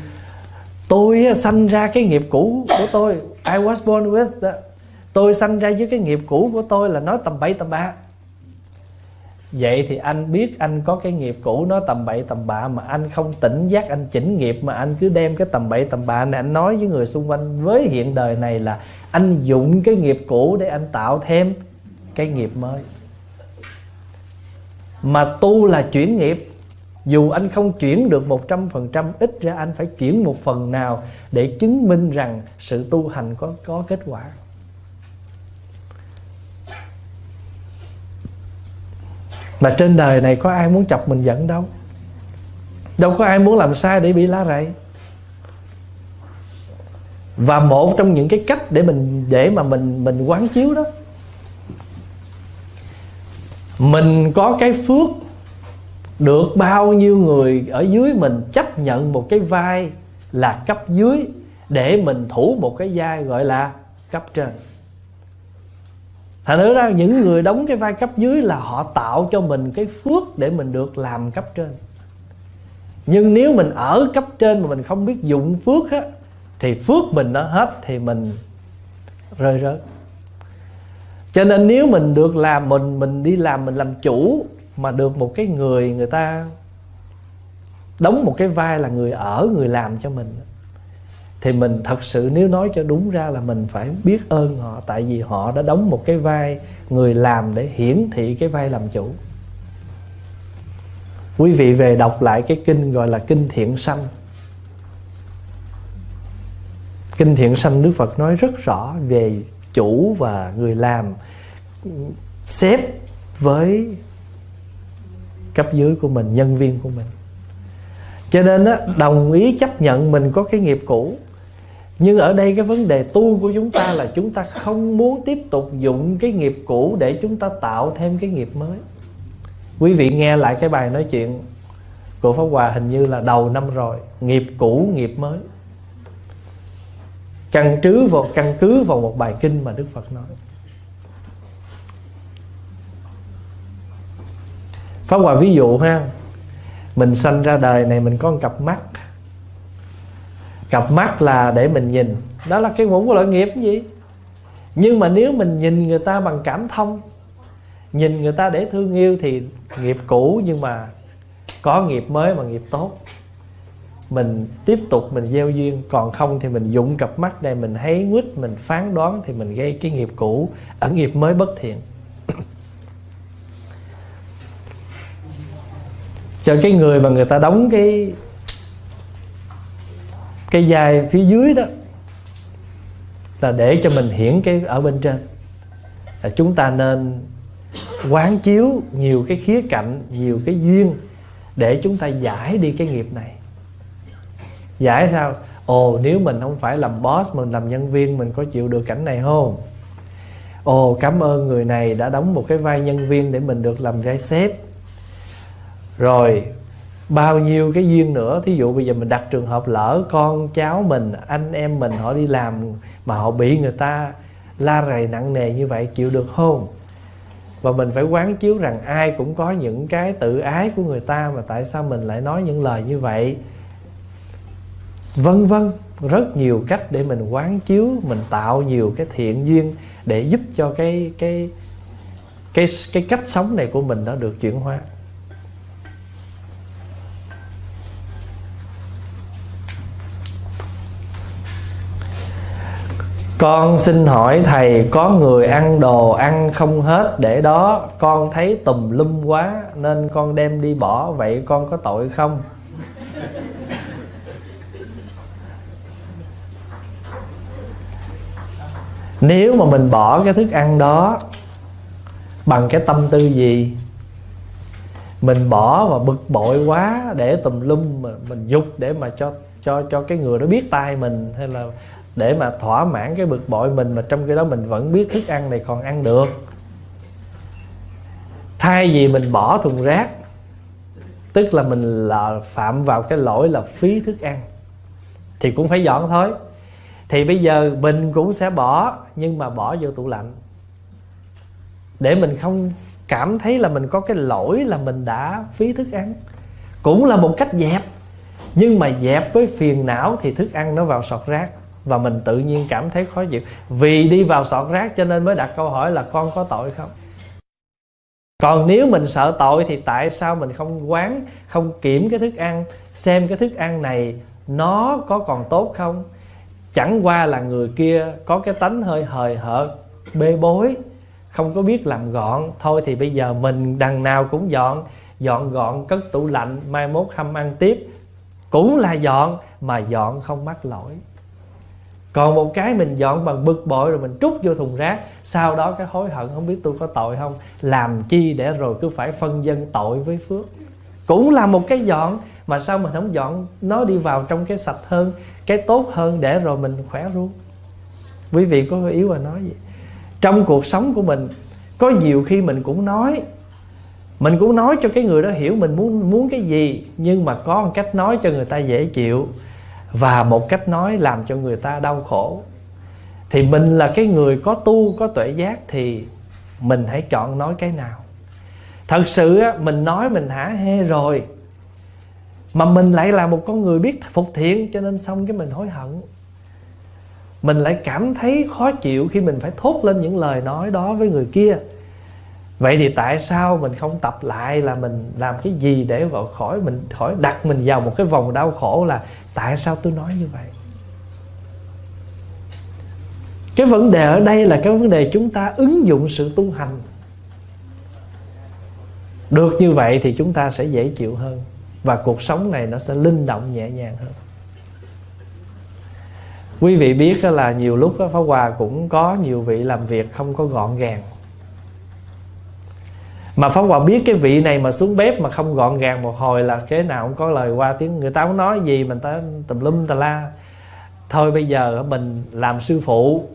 tôi sanh ra cái nghiệp cũ của tôi, I was born with that. tôi sanh ra với cái nghiệp cũ của tôi là nói tầm bậy tầm bạ vậy thì anh biết anh có cái nghiệp cũ nó tầm bậy tầm bạ mà anh không tỉnh giác, anh chỉnh nghiệp mà anh cứ đem cái tầm bậy tầm bạ này. Anh nói với người xung quanh với hiện đời này là anh dụng cái nghiệp cũ để anh tạo thêm cái nghiệp mới. Mà tu là chuyển nghiệp. Dù anh không chuyển được một trăm phần trăm, ít ra anh phải chuyển một phần nào để chứng minh rằng sự tu hành có có kết quả. Mà trên đời này có ai muốn chọc mình giận đâu. Đâu có ai muốn làm sai để bị lá rầy. Và một trong những cái cách để mình, để mà mình mình quán chiếu đó, mình có cái phước được bao nhiêu người ở dưới mình chấp nhận một cái vai là cấp dưới để mình thủ một cái vai gọi là cấp trên thành nữa ra những người đóng cái vai cấp dưới là họ tạo cho mình cái phước để mình được làm cấp trên. Nhưng nếu mình ở cấp trên mà mình không biết dụng phước á, thì phước mình nó hết thì mình rơi rớt. Cho nên nếu mình được làm mình mình đi làm mình làm chủ mà được một cái người người ta đóng một cái vai là người ở, người làm cho mình thì mình thật sự nếu nói cho đúng ra là mình phải biết ơn họ tại vì họ đã đóng một cái vai người làm để hiển thị cái vai làm chủ. Quý vị về đọc lại cái kinh gọi là kinh thiện sanh. Kinh thiện sanh đức phật nói rất rõ về chủ và người làm xếp với cấp dưới của mình nhân viên của mình. Cho nên á, đồng ý chấp nhận mình có cái nghiệp cũ nhưng ở đây cái vấn đề tu của chúng ta là chúng ta không muốn tiếp tục dụng cái nghiệp cũ để chúng ta tạo thêm cái nghiệp mới. Quý vị nghe lại cái bài nói chuyện của pháp hòa hình như là đầu năm rồi, nghiệp cũ, nghiệp mới. Căn cứ vào, căn cứ vào một bài kinh mà đức phật nói. Pháp hòa ví dụ ha, mình sanh ra đời này mình có một cặp mắt cặp mắt là để mình nhìn. Đó là cái một loại nghiệp gì? Nhưng mà nếu mình nhìn người ta bằng cảm thông, nhìn người ta để thương yêu thì nghiệp cũ nhưng mà có nghiệp mới mà nghiệp tốt. Mình tiếp tục mình gieo duyên, còn không thì mình dụng cặp mắt đây mình thấy quýt, mình phán đoán thì mình gây cái nghiệp cũ ở nghiệp mới bất thiện. Cho cái người mà người ta đóng cái cái dài phía dưới đó là để cho mình hiển cái ở bên trên. Là chúng ta nên quán chiếu nhiều cái khía cạnh, nhiều cái duyên để chúng ta giải đi cái nghiệp này. Giải sao? Ồ, nếu mình không phải làm boss, mình làm nhân viên, mình có chịu được cảnh này không? Ồ, cảm ơn người này đã đóng một cái vai nhân viên để mình được làm vai sếp. Rồi bao nhiêu cái duyên nữa. Thí dụ bây giờ mình đặt trường hợp lỡ con cháu mình, anh em mình họ đi làm mà họ bị người ta la rầy nặng nề như vậy, chịu được không? Và mình phải quán chiếu rằng ai cũng có những cái tự ái của người ta mà tại sao mình lại nói những lời như vậy? Vân vân, rất nhiều cách để mình quán chiếu, mình tạo nhiều cái thiện duyên để giúp cho cái cái cái cái cách sống này của mình nó được chuyển hóa. Con xin hỏi thầy, có người ăn đồ ăn không hết để đó? Con thấy tùm lum quá, nên con đem đi bỏ. Vậy con có tội không? Nếu mà mình bỏ cái thức ăn đó bằng cái tâm tư gì? Mình bỏ và bực bội quá để tùm lum mà mình dục để mà cho cho cho cái người đó biết tay mình, hay là để mà thỏa mãn cái bực bội mình mà trong cái đó mình vẫn biết thức ăn này còn ăn được. Thay vì mình bỏ thùng rác, tức là mình là phạm vào cái lỗi là phí thức ăn, thì cũng phải dọn thôi. Thì bây giờ mình cũng sẽ bỏ, nhưng mà bỏ vô tủ lạnh. Để mình không cảm thấy là mình có cái lỗi là mình đã phí thức ăn. Cũng là một cách dẹp, nhưng mà dẹp với phiền não thì thức ăn nó vào sọt rác và mình tự nhiên cảm thấy khó chịu. Vì đi vào sọt rác cho nên mới đặt câu hỏi là con có tội không? Còn nếu mình sợ tội thì tại sao mình không quán, không kiểm cái thức ăn, xem cái thức ăn này nó có còn tốt không? Chẳng qua là người kia có cái tánh hơi hời hợt, bê bối, không có biết làm gọn. Thôi thì bây giờ mình đằng nào cũng dọn dọn gọn cất tủ lạnh, mai mốt hâm ăn tiếp. Cũng là dọn, mà dọn không mắc lỗi còn một cái mình dọn bằng bực bội rồi mình trút vô thùng rác. Sau đó cái hối hận, không biết tôi có tội không, làm chi để rồi cứ phải phân dân tội với phước. Cũng là một cái dọn mà sao mình không dọn nó đi vào trong cái sạch hơn, cái tốt hơn để rồi mình khỏe luôn? Quý vị có yếu và nói gì trong cuộc sống của mình, có nhiều khi mình cũng nói, mình cũng nói cho cái người đó hiểu mình muốn muốn cái gì, nhưng mà có một cách nói cho người ta dễ chịu và một cách nói làm cho người ta đau khổ. Thì mình là cái người có tu có tuệ giác thì mình hãy chọn nói cái nào. Thật sự á, mình nói mình hả hê rồi mà mình lại là một con người biết phục thiện cho nên xong cái mình hối hận. Mình lại cảm thấy khó chịu khi mình phải thốt lên những lời nói đó với người kia vậy thì tại sao mình không tập lại là mình làm cái gì để vào khỏi mình, khỏi đặt mình vào một cái vòng đau khổ là tại sao tôi nói như vậy? Cái vấn đề ở đây là cái vấn đề chúng ta ứng dụng sự tu hành. Được như vậy thì chúng ta sẽ dễ chịu hơn và cuộc sống này nó sẽ linh động nhẹ nhàng hơn. Quý vị biết là nhiều lúc Pháp Hòa cũng có nhiều vị làm việc không có gọn gàng mà Pháp Hòa biết cái vị này mà xuống bếp mà không gọn gàng một hồi là cái nào cũng có lời qua tiếng người ta không nói gì, mình ta tùm lum tà la. Thôi bây giờ mình làm sư phụ.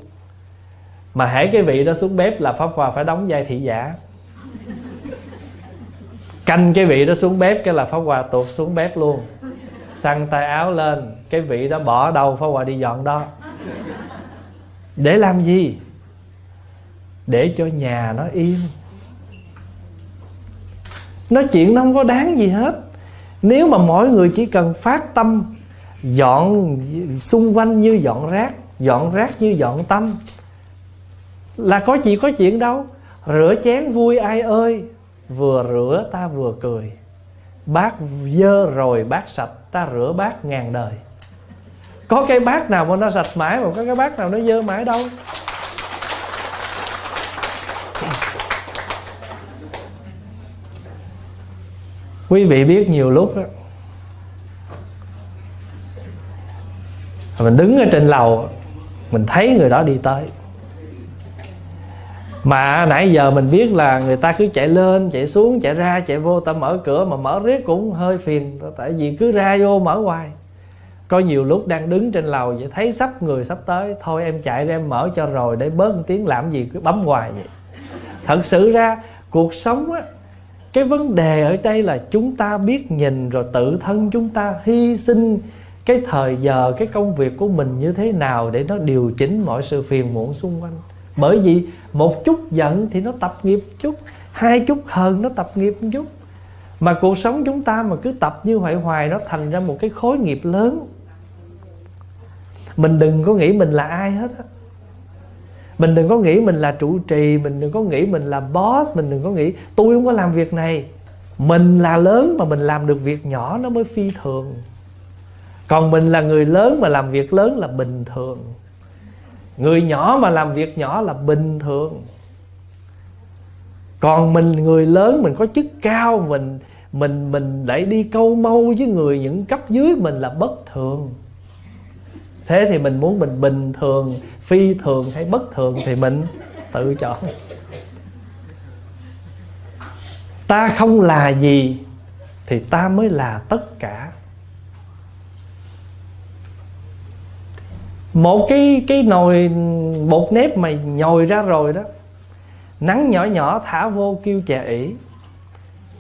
Mà hãy cái vị đó xuống bếp là Pháp Hòa phải đóng vai thị giả. Canh cái vị đó xuống bếp cái là Pháp Hòa tuột xuống bếp luôn. Săn tay áo lên, cái vị đó bỏ đâu Pháp Hòa đi dọn đó. Để làm gì? Để cho nhà nó yên nói chuyện nó không có đáng gì hết. Nếu mà mỗi người chỉ cần phát tâm, dọn xung quanh như dọn rác dọn rác như dọn tâm, là có gì có chuyện đâu. Rửa chén vui ai ơi, vừa rửa ta vừa cười. Bát dơ rồi bát sạch, ta rửa bát ngàn đời. Có cái bát nào mà nó sạch mãi mà có cái bát nào nó dơ mãi đâu. Quý vị biết nhiều lúc đó, mình đứng ở trên lầu mình thấy người đó đi tới. Mà nãy giờ mình biết là người ta cứ chạy lên chạy xuống chạy ra chạy vô ta mở cửa mà mở riết cũng hơi phiền tại vì cứ ra vô mở hoài. Có nhiều lúc đang đứng trên lầu vậy thấy sắp người sắp tới thôi em chạy ra em mở cho rồi để bớt một tiếng làm gì cứ bấm hoài vậy. Thật sự ra cuộc sống á cái vấn đề ở đây là chúng ta biết nhìn rồi tự thân chúng ta hy sinh cái thời giờ, cái công việc của mình như thế nào để nó điều chỉnh mọi sự phiền muộn xung quanh. Bởi vì một chút giận thì nó tập nghiệp chút, hai chút hờn nó tập nghiệp chút. Mà cuộc sống chúng ta mà cứ tập như vậy hoài nó thành ra một cái khối nghiệp lớn. Mình đừng có nghĩ mình là ai hết á mình đừng có nghĩ mình là trụ trì, mình đừng có nghĩ mình là boss, mình đừng có nghĩ tôi không có làm việc này. Mình là lớn mà mình làm được việc nhỏ nó mới phi thường. Còn mình là người lớn mà làm việc lớn là bình thường. Người nhỏ mà làm việc nhỏ là bình thường. Còn mình, người lớn mình có chức cao, mình mình mình lại đi câu mâu với người những cấp dưới mình là bất thường thế thì mình muốn mình bình thường, phi thường hay bất thường thì mình tự chọn. Ta không là gì thì ta mới là tất cả. Một cái cái nồi, bột nếp mà nhồi ra rồi đó, nắng nhỏ nhỏ thả vô kêu chè ỉ.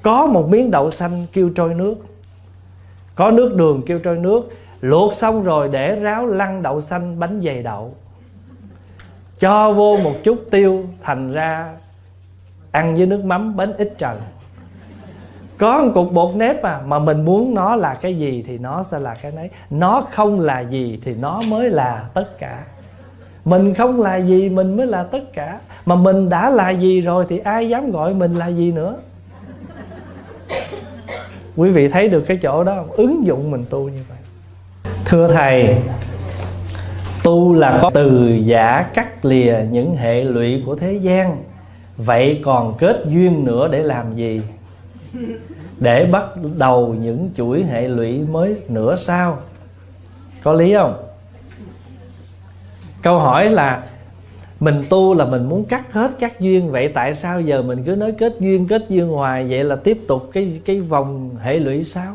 Có một miếng đậu xanh kêu trôi nước, có nước đường kêu trôi nước luộc xong rồi để ráo lăn đậu xanh bánh dày đậu. Cho vô một chút tiêu, thành ra ăn với nước mắm bánh ít trần. Có một cục bột nếp mà mà mình muốn nó là cái gì thì nó sẽ là cái nấy. Nó không là gì thì nó mới là tất cả. Mình không là gì, mình mới là tất cả. Mà mình đã là gì rồi thì ai dám gọi mình là gì nữa? Quý vị thấy được cái chỗ đó không? Ứng dụng mình tu như vậy thưa thầy, tu là có từ giả cắt lìa những hệ lụy của thế gian. Vậy còn kết duyên nữa để làm gì? Để bắt đầu những chuỗi hệ lụy mới nữa sao? Có lý không? Câu hỏi là, mình tu là mình muốn cắt hết các duyên, vậy tại sao giờ mình cứ nói kết duyên kết duyên hoài, vậy là tiếp tục cái cái vòng hệ lụy sao?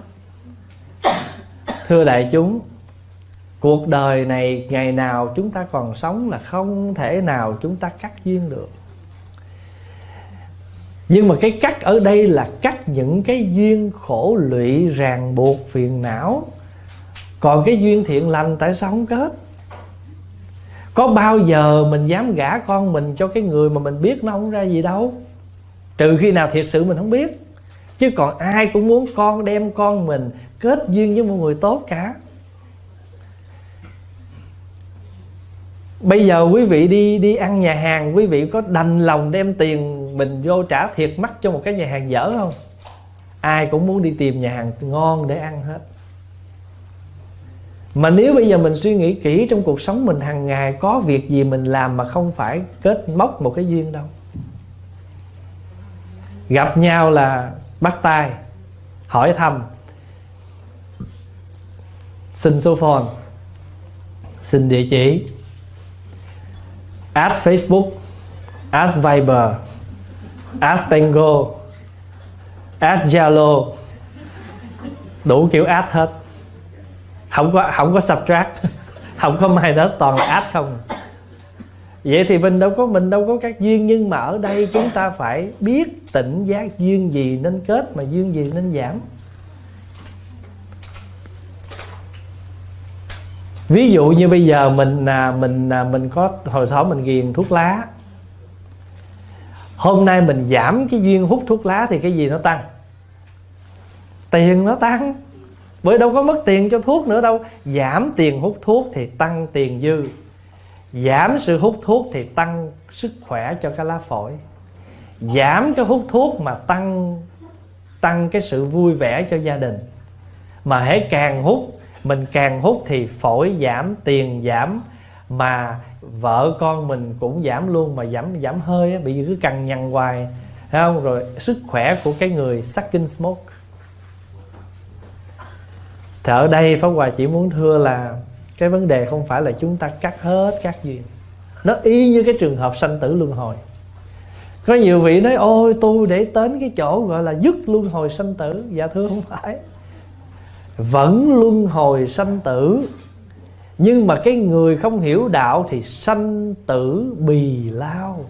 Thưa đại chúng cuộc đời này ngày nào chúng ta còn sống là không thể nào chúng ta cắt duyên được. Nhưng mà cái cắt ở đây là cắt những cái duyên khổ lụy, ràng buộc, phiền não. Còn cái duyên thiện lành tại sao không kết? Có bao giờ mình dám gả con mình cho cái người mà mình biết nó không ra gì đâu? Trừ khi nào thiệt sự mình không biết. Chứ còn ai cũng muốn con đem con mình kết duyên với một người tốt cả. Bây giờ quý vị đi đi ăn nhà hàng, quý vị có đành lòng đem tiền mình vô trả thiệt mắc cho một cái nhà hàng dở không? Ai cũng muốn đi tìm nhà hàng ngon để ăn hết. Mà nếu bây giờ mình suy nghĩ kỹ trong cuộc sống mình hàng ngày, có việc gì mình làm mà không phải kết móc một cái duyên đâu. Gặp nhau là bắt tay, hỏi thăm. Xin số phone, xin địa chỉ. Ad Facebook Ad Viber Ad Tango Ad Zalo. Đủ kiểu ad hết. Không có không có subtract, *laughs* không có minus toàn là ad không. Vậy thì mình đâu có, mình đâu có các duyên, nhưng mà ở đây chúng ta phải biết tỉnh giác duyên gì nên kết mà duyên gì nên giảm. Ví dụ như bây giờ mình là mình là mình có hồi thỏ mình ghiền thuốc lá. Hôm nay mình giảm cái duyên hút thuốc lá thì cái gì nó tăng? Tiền nó tăng. Bởi đâu có mất tiền cho thuốc nữa đâu. Giảm tiền hút thuốc thì tăng tiền dư. Giảm sự hút thuốc thì tăng sức khỏe cho cái lá phổi. Giảm cái hút thuốc mà tăng tăng cái sự vui vẻ cho gia đình. Mà hãy càng hút mình càng hút thì phổi giảm tiền giảm mà vợ con mình cũng giảm luôn mà giảm giảm hơi á, bị cứ cằn nhằn hoài thấy không? Rồi sức khỏe của cái người sucking smoke. Thì ở đây Pháp Hòa chỉ muốn thưa là cái vấn đề không phải là chúng ta cắt hết các duyên nó y như cái trường hợp sanh tử luân hồi. Có nhiều vị nói ôi tôi để đến cái chỗ gọi là dứt luân hồi sanh tử. Dạ thưa không phải vẫn luân hồi sanh tử. Nhưng mà cái người không hiểu đạo thì sanh tử bì lao.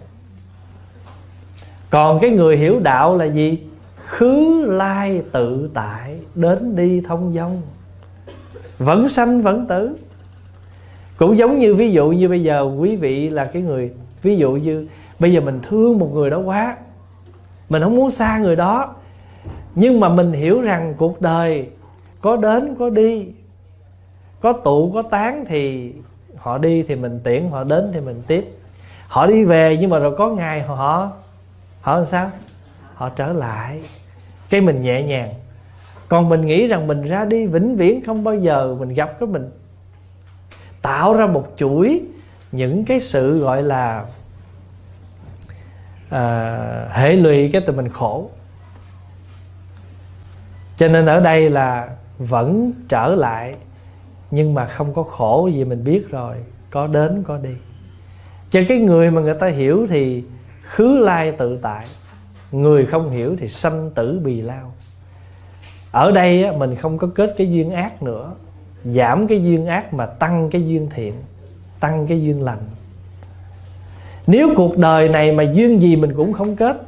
Còn cái người hiểu đạo là gì? Khứ lai tự tại, đến đi thông dong vẫn sanh, vẫn tử. Cũng giống như ví dụ như bây giờ quý vị là cái người, ví dụ như bây giờ mình thương một người đó quá, mình không muốn xa người đó, nhưng mà mình hiểu rằng cuộc đời có đến có đi. Có tụ có tán thì họ đi thì mình tiễn họ đến thì mình tiếp. Họ đi về nhưng mà rồi có ngày họ họ làm sao? Họ trở lại. Cái mình nhẹ nhàng. Còn mình nghĩ rằng mình ra đi vĩnh viễn không bao giờ mình gặp cái mình tạo ra một chuỗi những cái sự gọi là à, hệ lụy cái từ mình khổ. Cho nên ở đây là vẫn trở lại nhưng mà không có khổ gì mình biết rồi có đến có đi. Cho cái người mà người ta hiểu thì khứ lai tự tại người không hiểu thì sanh tử bì lao. Ở đây á, mình không có kết cái duyên ác nữa giảm cái duyên ác mà tăng cái duyên thiện tăng cái duyên lành. Nếu cuộc đời này mà duyên gì mình cũng không kết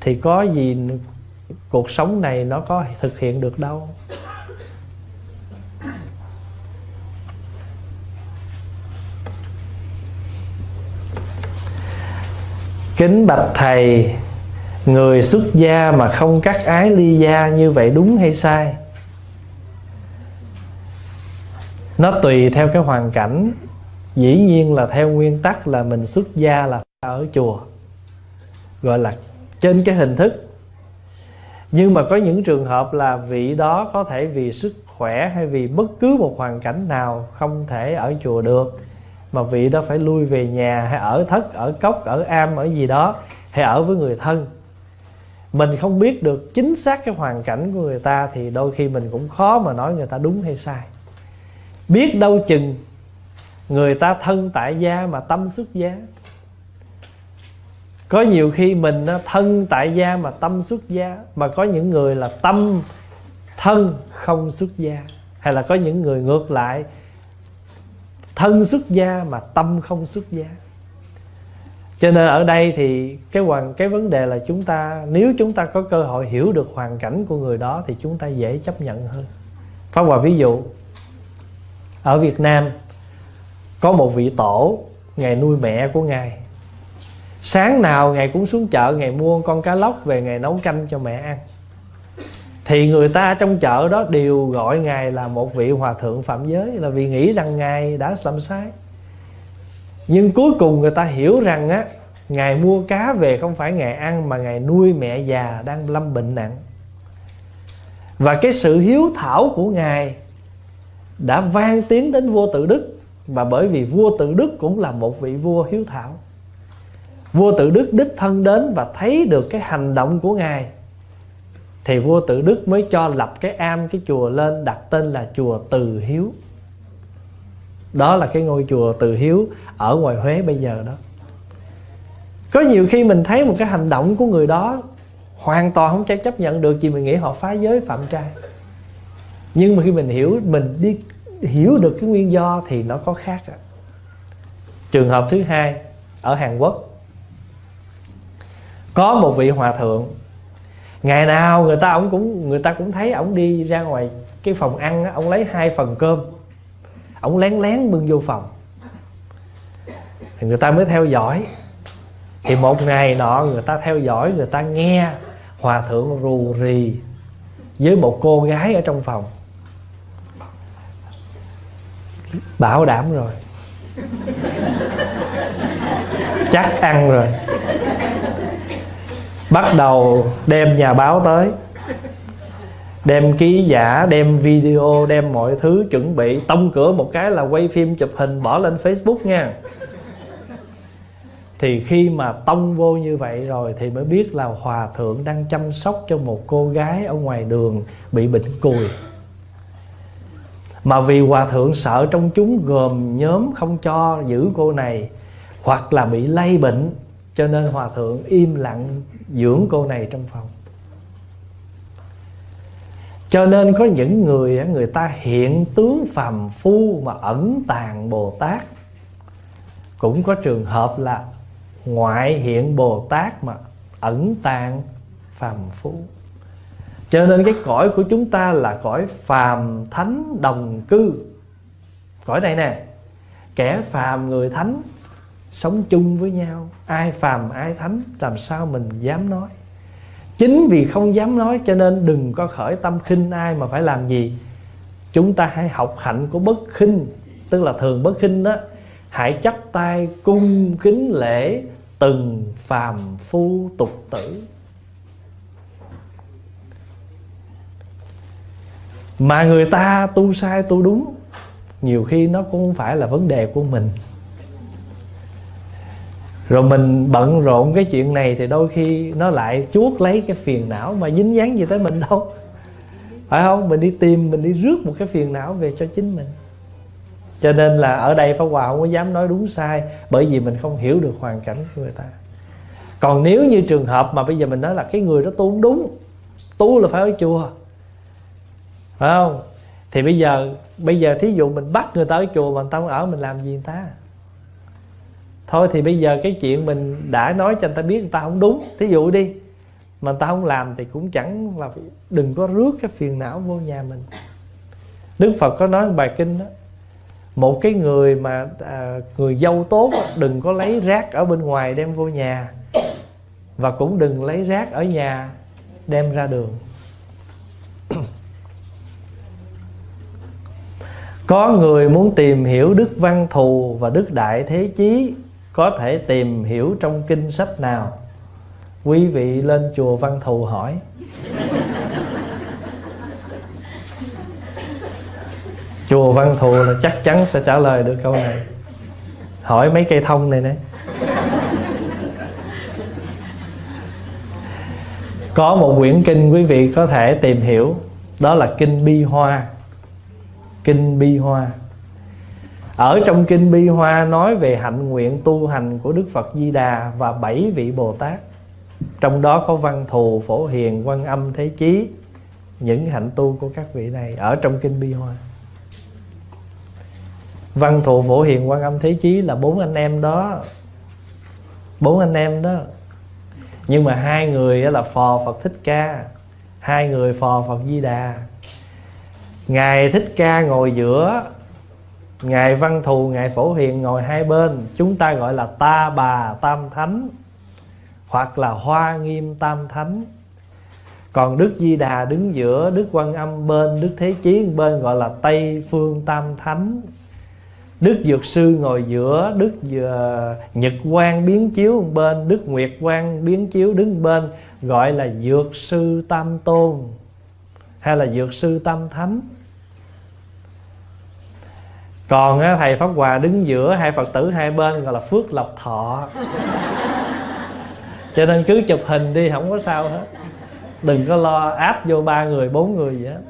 thì có gì cuộc sống này nó có thực hiện được đâu. Kính bạch thầy, người xuất gia mà không cắt ái ly gia như vậy đúng hay sai? Nó tùy theo cái hoàn cảnh. Dĩ nhiên là theo nguyên tắc là mình xuất gia là ở chùa. Gọi là trên cái hình thức nhưng mà có những trường hợp là vị đó có thể vì sức khỏe hay vì bất cứ một hoàn cảnh nào không thể ở chùa được. Mà vị đó phải lui về nhà hay ở thất, ở cốc, ở am, ở gì đó hay ở với người thân. Mình không biết được chính xác cái hoàn cảnh của người ta thì đôi khi mình cũng khó mà nói người ta đúng hay sai. Biết đâu chừng người ta thân tại gia mà tâm xuất gia có nhiều khi mình thân tại gia mà tâm xuất gia, mà có những người là tâm, thân không xuất gia. Hay là có những người ngược lại, thân xuất gia mà tâm không xuất gia. Cho nên ở đây thì cái hoàn, cái vấn đề là chúng ta, nếu chúng ta có cơ hội hiểu được hoàn cảnh của người đó thì chúng ta dễ chấp nhận hơn. Pháp Hòa ví dụ, ở Việt Nam có một vị tổ ngài nuôi mẹ của ngài sáng nào ngày cũng xuống chợ, ngày mua con cá lóc về ngày nấu canh cho mẹ ăn. Thì người ta trong chợ đó đều gọi ngài là một vị hòa thượng phạm giới, là vì nghĩ rằng ngài đã làm sai. Nhưng cuối cùng người ta hiểu rằng á, ngài mua cá về không phải ngài ăn mà ngài nuôi mẹ già đang lâm bệnh nặng. Và cái sự hiếu thảo của ngài đã vang tiếng đến vua tự đức, và bởi vì vua tự đức cũng là một vị vua hiếu thảo vua tự đức đích thân đến và thấy được cái hành động của ngài. Thì vua tự đức mới cho lập cái am cái chùa lên đặt tên là chùa từ hiếu. Đó là cái ngôi chùa từ hiếu ở ngoài huế bây giờ đó. Có nhiều khi mình thấy một cái hành động của người đó hoàn toàn không thể chấp nhận được vì mình nghĩ họ phá giới phạm trai. Nhưng mà khi mình hiểu, mình đi hiểu được cái nguyên do thì nó có khác à. trường hợp thứ hai, ở hàn quốc có một vị hòa thượng, ngày nào người ta ông cũng, người ta cũng thấy ông đi ra ngoài cái phòng ăn ông lấy hai phần cơm ông lén lén bưng vô phòng. Thì người ta mới theo dõi. Thì một ngày nọ người ta theo dõi, người ta nghe hòa thượng rù rì với một cô gái ở trong phòng. Bảo đảm rồi. Chắc ăn rồi bắt đầu đem nhà báo tới. Đem ký giả, đem video, đem mọi thứ chuẩn bị. Tông cửa một cái là quay phim chụp hình, bỏ lên facebook nha. Thì khi mà tông vô như vậy rồi thì mới biết là hòa thượng đang chăm sóc cho một cô gái ở ngoài đường bị bệnh cùi. Mà vì hòa thượng sợ trong chúng gồm nhóm không cho giữ cô này hoặc là bị lây bệnh, cho nên hòa thượng im lặng dưỡng cô này trong phòng. Cho nên có những người người ta hiện tướng phàm phu mà ẩn tàng bồ tát. Cũng có trường hợp là ngoại hiện bồ tát mà ẩn tàng phàm phu. Cho nên cái cõi của chúng ta là cõi phàm thánh đồng cư. Cõi này nè, kẻ phàm người thánh sống chung với nhau, ai phàm, ai thánh, làm sao mình dám nói. Chính vì không dám nói cho nên đừng có khởi tâm khinh ai mà phải làm gì. Chúng ta hãy học hạnh của bất khinh, tức là thường bất khinh đó. Hãy chắp tay cung kính lễ từng phàm phu tục tử. Mà người ta tu sai tu đúng, nhiều khi nó cũng không phải là vấn đề của mình rồi mình bận rộn cái chuyện này thì đôi khi nó lại chuốt lấy cái phiền não mà dính dáng gì tới mình *laughs* đâu. Phải không? Mình đi tìm, mình đi rước một cái phiền não về cho chính mình. Cho nên là ở đây Pháp Hòa không có dám nói đúng sai, bởi vì mình không hiểu được hoàn cảnh của người ta. Còn nếu như trường hợp mà bây giờ mình nói là cái người đó tu không đúng, tu là phải ở chùa. Phải không? Thì bây giờ bây giờ thí dụ mình bắt người ta ở chùa mà người ta không ở, mình làm gì người ta? Thôi thì bây giờ cái chuyện mình đã nói cho người ta biết người ta không đúng. Thí dụ đi mà người ta không làm thì cũng chẳng là đừng có rước cái phiền não vô nhà mình. Đức phật có nói bài kinh đó một cái người mà à, người dâu tốt đừng có lấy rác ở bên ngoài đem vô nhà và cũng đừng lấy rác ở nhà đem ra đường. *clears throat* Có người muốn tìm hiểu đức văn thù và đức đại thế chí có thể tìm hiểu trong kinh sách nào? Quý vị lên chùa văn thù hỏi. Chùa văn thù là chắc chắn sẽ trả lời được câu này. Hỏi mấy cây thông này nè. Có một quyển kinh quý vị có thể tìm hiểu. Đó là kinh bi hoa. Kinh bi hoa ở trong kinh bi hoa nói về hạnh nguyện tu hành của đức phật di đà và bảy vị bồ tát. Trong đó có văn thù, phổ hiền quan âm, thế chí. Những hạnh tu của các vị này ở trong kinh bi hoa. Văn thù, phổ hiền quan âm, thế chí là bốn anh em đó. Bốn anh em đó. Nhưng mà hai người là phò phật thích ca, hai người phò phật di đà. Ngài thích ca ngồi giữa ngài văn thù, ngài phổ hiền ngồi hai bên. Chúng ta gọi là ta bà tam thánh, hoặc là hoa nghiêm tam thánh. Còn đức di đà đứng giữa đức quan âm bên, đức thế chí bên gọi là tây phương tam thánh. Đức dược sư ngồi giữa đức ờ, nhật quan biến chiếu bên, đức nguyệt quan biến chiếu đứng bên gọi là dược sư tam tôn, hay là dược sư tam thánh còn thầy pháp hòa đứng giữa hai phật tử hai bên gọi là phước lộc thọ. Cho nên cứ chụp hình đi, không có sao hết. Đừng có lo áp vô ba người, bốn người gì hết.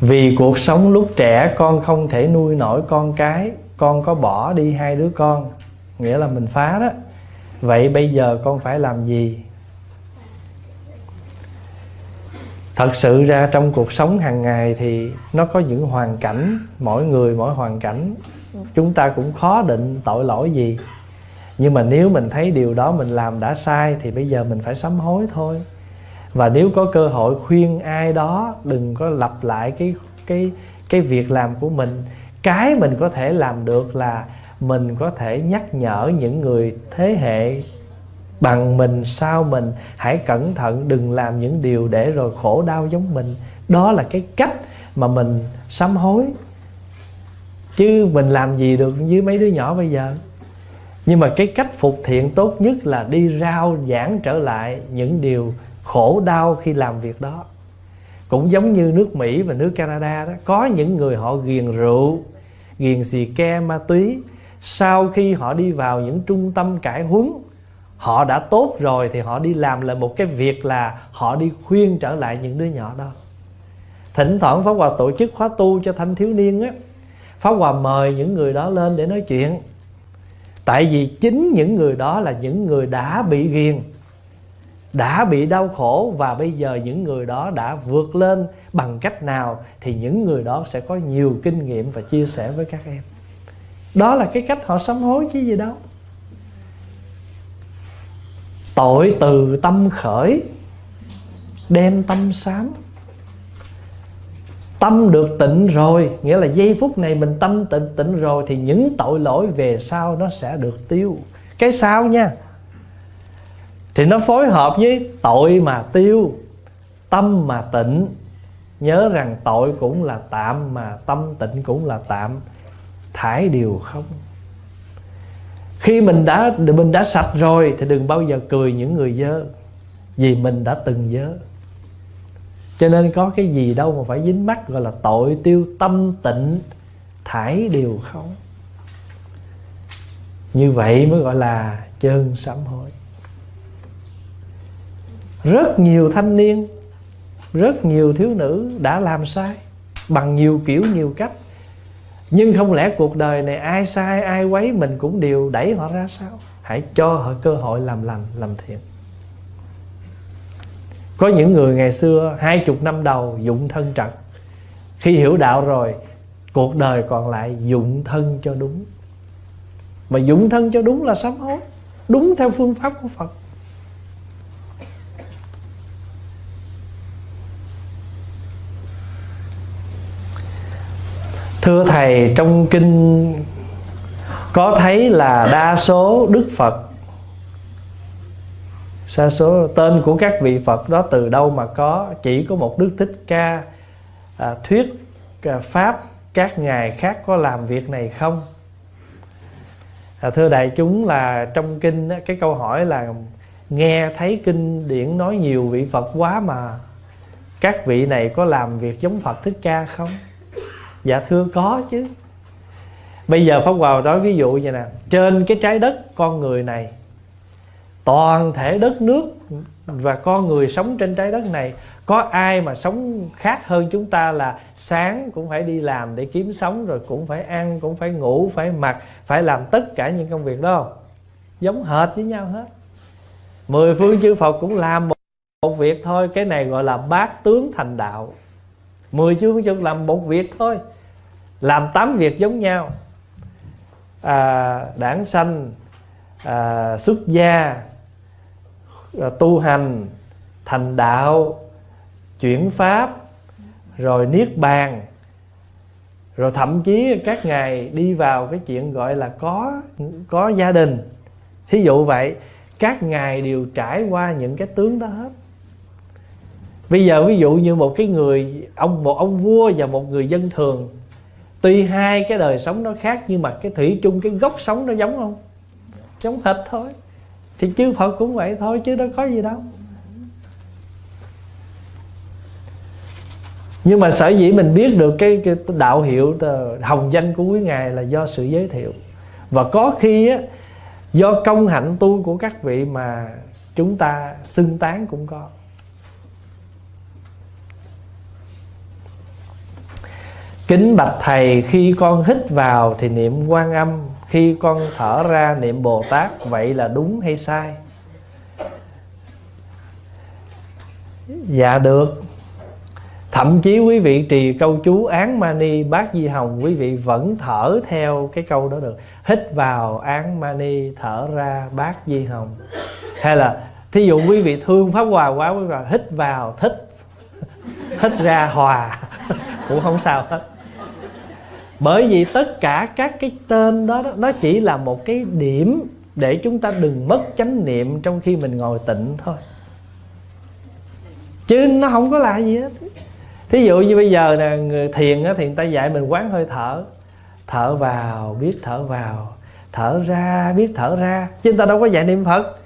Vì cuộc sống lúc trẻ, con không thể nuôi nổi con cái. Con có bỏ đi hai đứa con, nghĩa là mình phá đó. Vậy bây giờ con phải làm gì? Thật sự ra trong cuộc sống hàng ngày thì nó có những hoàn cảnh, mỗi người mỗi hoàn cảnh. Chúng ta cũng khó định tội lỗi gì. Nhưng mà nếu mình thấy điều đó mình làm đã sai thì bây giờ mình phải sám hối thôi. Và nếu có cơ hội khuyên ai đó, đừng có lặp lại cái cái cái việc làm của mình. Cái mình có thể làm được là mình có thể nhắc nhở những người thế hệ bằng mình, sau mình, hãy cẩn thận, đừng làm những điều để rồi khổ đau giống mình. Đó là cái cách mà mình sám hối. Chứ mình làm gì được với mấy đứa nhỏ bây giờ. Nhưng mà cái cách phục thiện tốt nhất là đi rao giảng trở lại những điều khổ đau khi làm việc đó. Cũng giống như nước Mỹ và nước Canada đó, có những người họ ghiền rượu, ghiền xì ke, ma túy. Sau khi họ đi vào những trung tâm cải huấn họ đã tốt rồi thì họ đi làm lại một cái việc là họ đi khuyên trở lại những đứa nhỏ đó. Thỉnh thoảng pháp hòa tổ chức khóa tu cho thanh thiếu niên á. Pháp hòa mời những người đó lên để nói chuyện. Tại vì chính những người đó là những người đã bị ghiền, đã bị đau khổ và bây giờ những người đó đã vượt lên bằng cách nào thì những người đó sẽ có nhiều kinh nghiệm và chia sẻ với các em. Đó là cái cách họ sám hối chứ gì đâu tội từ tâm khởi, đem tâm sám. Tâm được tịnh rồi, nghĩa là giây phút này mình tâm tịnh tịnh rồi thì những tội lỗi về sau nó sẽ được tiêu. Cái sau nha, thì nó phối hợp với tội mà tiêu, tâm mà tịnh. Nhớ rằng tội cũng là tạm mà tâm tịnh cũng là tạm. Thải điều không khi mình đã mình đã sạch rồi thì đừng bao giờ cười những người dơ vì mình đã từng dơ cho nên có cái gì đâu mà phải dính mắt gọi là tội tiêu tâm tịnh, thải điều không. Như vậy mới gọi là chân sám hối. Rất nhiều thanh niên, rất nhiều thiếu nữ đã làm sai bằng nhiều kiểu, nhiều cách nhưng không lẽ cuộc đời này ai sai, ai quấy, mình cũng đều đẩy họ ra sao? Hãy cho họ cơ hội làm lành, làm thiện. Có những người ngày xưa, hai chục năm đầu, dụng thân trật khi hiểu đạo rồi, cuộc đời còn lại dụng thân cho đúng. Mà dụng thân cho đúng là sám hối, đúng theo phương pháp của phật. Thưa thầy trong kinh có thấy là đa số đức phật sa số tên của các vị phật đó từ đâu mà có chỉ có một đức thích ca à, thuyết à, pháp các ngài khác có làm việc này không? À, thưa đại chúng là trong kinh cái câu hỏi là nghe thấy kinh điển nói nhiều vị phật quá mà các vị này có làm việc giống phật thích ca không? Dạ thưa có chứ. Bây giờ pháp hòa nói ví dụ như nè. Trên cái trái đất con người này toàn thể đất nước và con người sống trên trái đất này có ai mà sống khác hơn chúng ta là sáng cũng phải đi làm để kiếm sống rồi cũng phải ăn cũng phải ngủ phải mặc phải làm tất cả những công việc đó giống hệt với nhau hết. Mười phương chư phật cũng làm một, một việc thôi. Cái này gọi là bát tướng thành đạo. Mười phương chư làm một việc thôi làm tám việc giống nhau. À, đảng sanh à, xuất gia à, tu hành thành đạo chuyển pháp rồi niết bàn rồi thậm chí các ngài đi vào cái chuyện gọi là có có gia đình. Thí dụ vậy các ngài đều trải qua những cái tướng đó hết. Bây giờ ví dụ như một cái người ông một ông vua và một người dân thường tuy hai cái đời sống nó khác nhưng mà cái thủy chung cái gốc sống nó giống không? Giống hệt thôi. Thì chư phật cũng vậy thôi chứ đâu có gì đâu. Nhưng mà sở dĩ mình biết được cái, cái đạo hiệu ờ, hồng danh của quý ngài là do sự giới thiệu. Và có khi á do công hạnh tu của các vị mà chúng ta xưng tán cũng có. Kính bạch thầy, khi con hít vào thì niệm quan âm. Khi con thở ra, niệm bồ tát, vậy là đúng hay sai? Dạ được. Thậm chí quý vị trì câu chú án mani bát di hồng, quý vị vẫn thở theo cái câu đó được. Hít vào án mani, thở ra bát di hồng. Hay là, thí dụ quý vị thương pháp hòa quá, quý vị hít vào, thích, *laughs* hít ra hòa. *laughs* Cũng không sao hết bởi vì tất cả các cái tên đó nó chỉ là một cái điểm để chúng ta đừng mất chánh niệm trong khi mình ngồi tịnh thôi. Chứ nó không có là gì hết. Thí dụ như bây giờ nè người thiền á, thì người ta dạy mình quán hơi thở. Thở vào biết thở vào. Thở ra biết thở ra. Chứ người ta đâu có dạy niệm phật.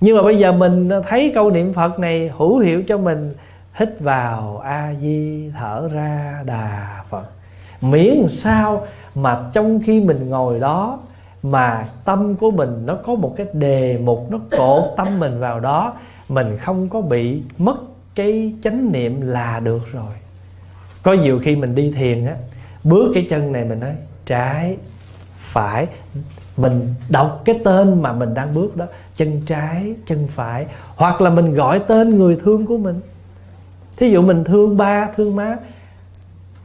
Nhưng mà bây giờ mình thấy câu niệm phật này hữu hiệu cho mình. Hít vào a di thở ra đà phật miễn sao mà trong khi mình ngồi đó mà tâm của mình nó có một cái đề mục, nó cột tâm mình vào đó, mình không có bị mất cái chánh niệm là được rồi. Có nhiều khi mình đi thiền á, bước cái chân này mình nói, trái phải. Mình đọc cái tên mà mình đang bước đó, chân trái, chân phải. Hoặc là mình gọi tên người thương của mình. Thí dụ mình thương ba, thương má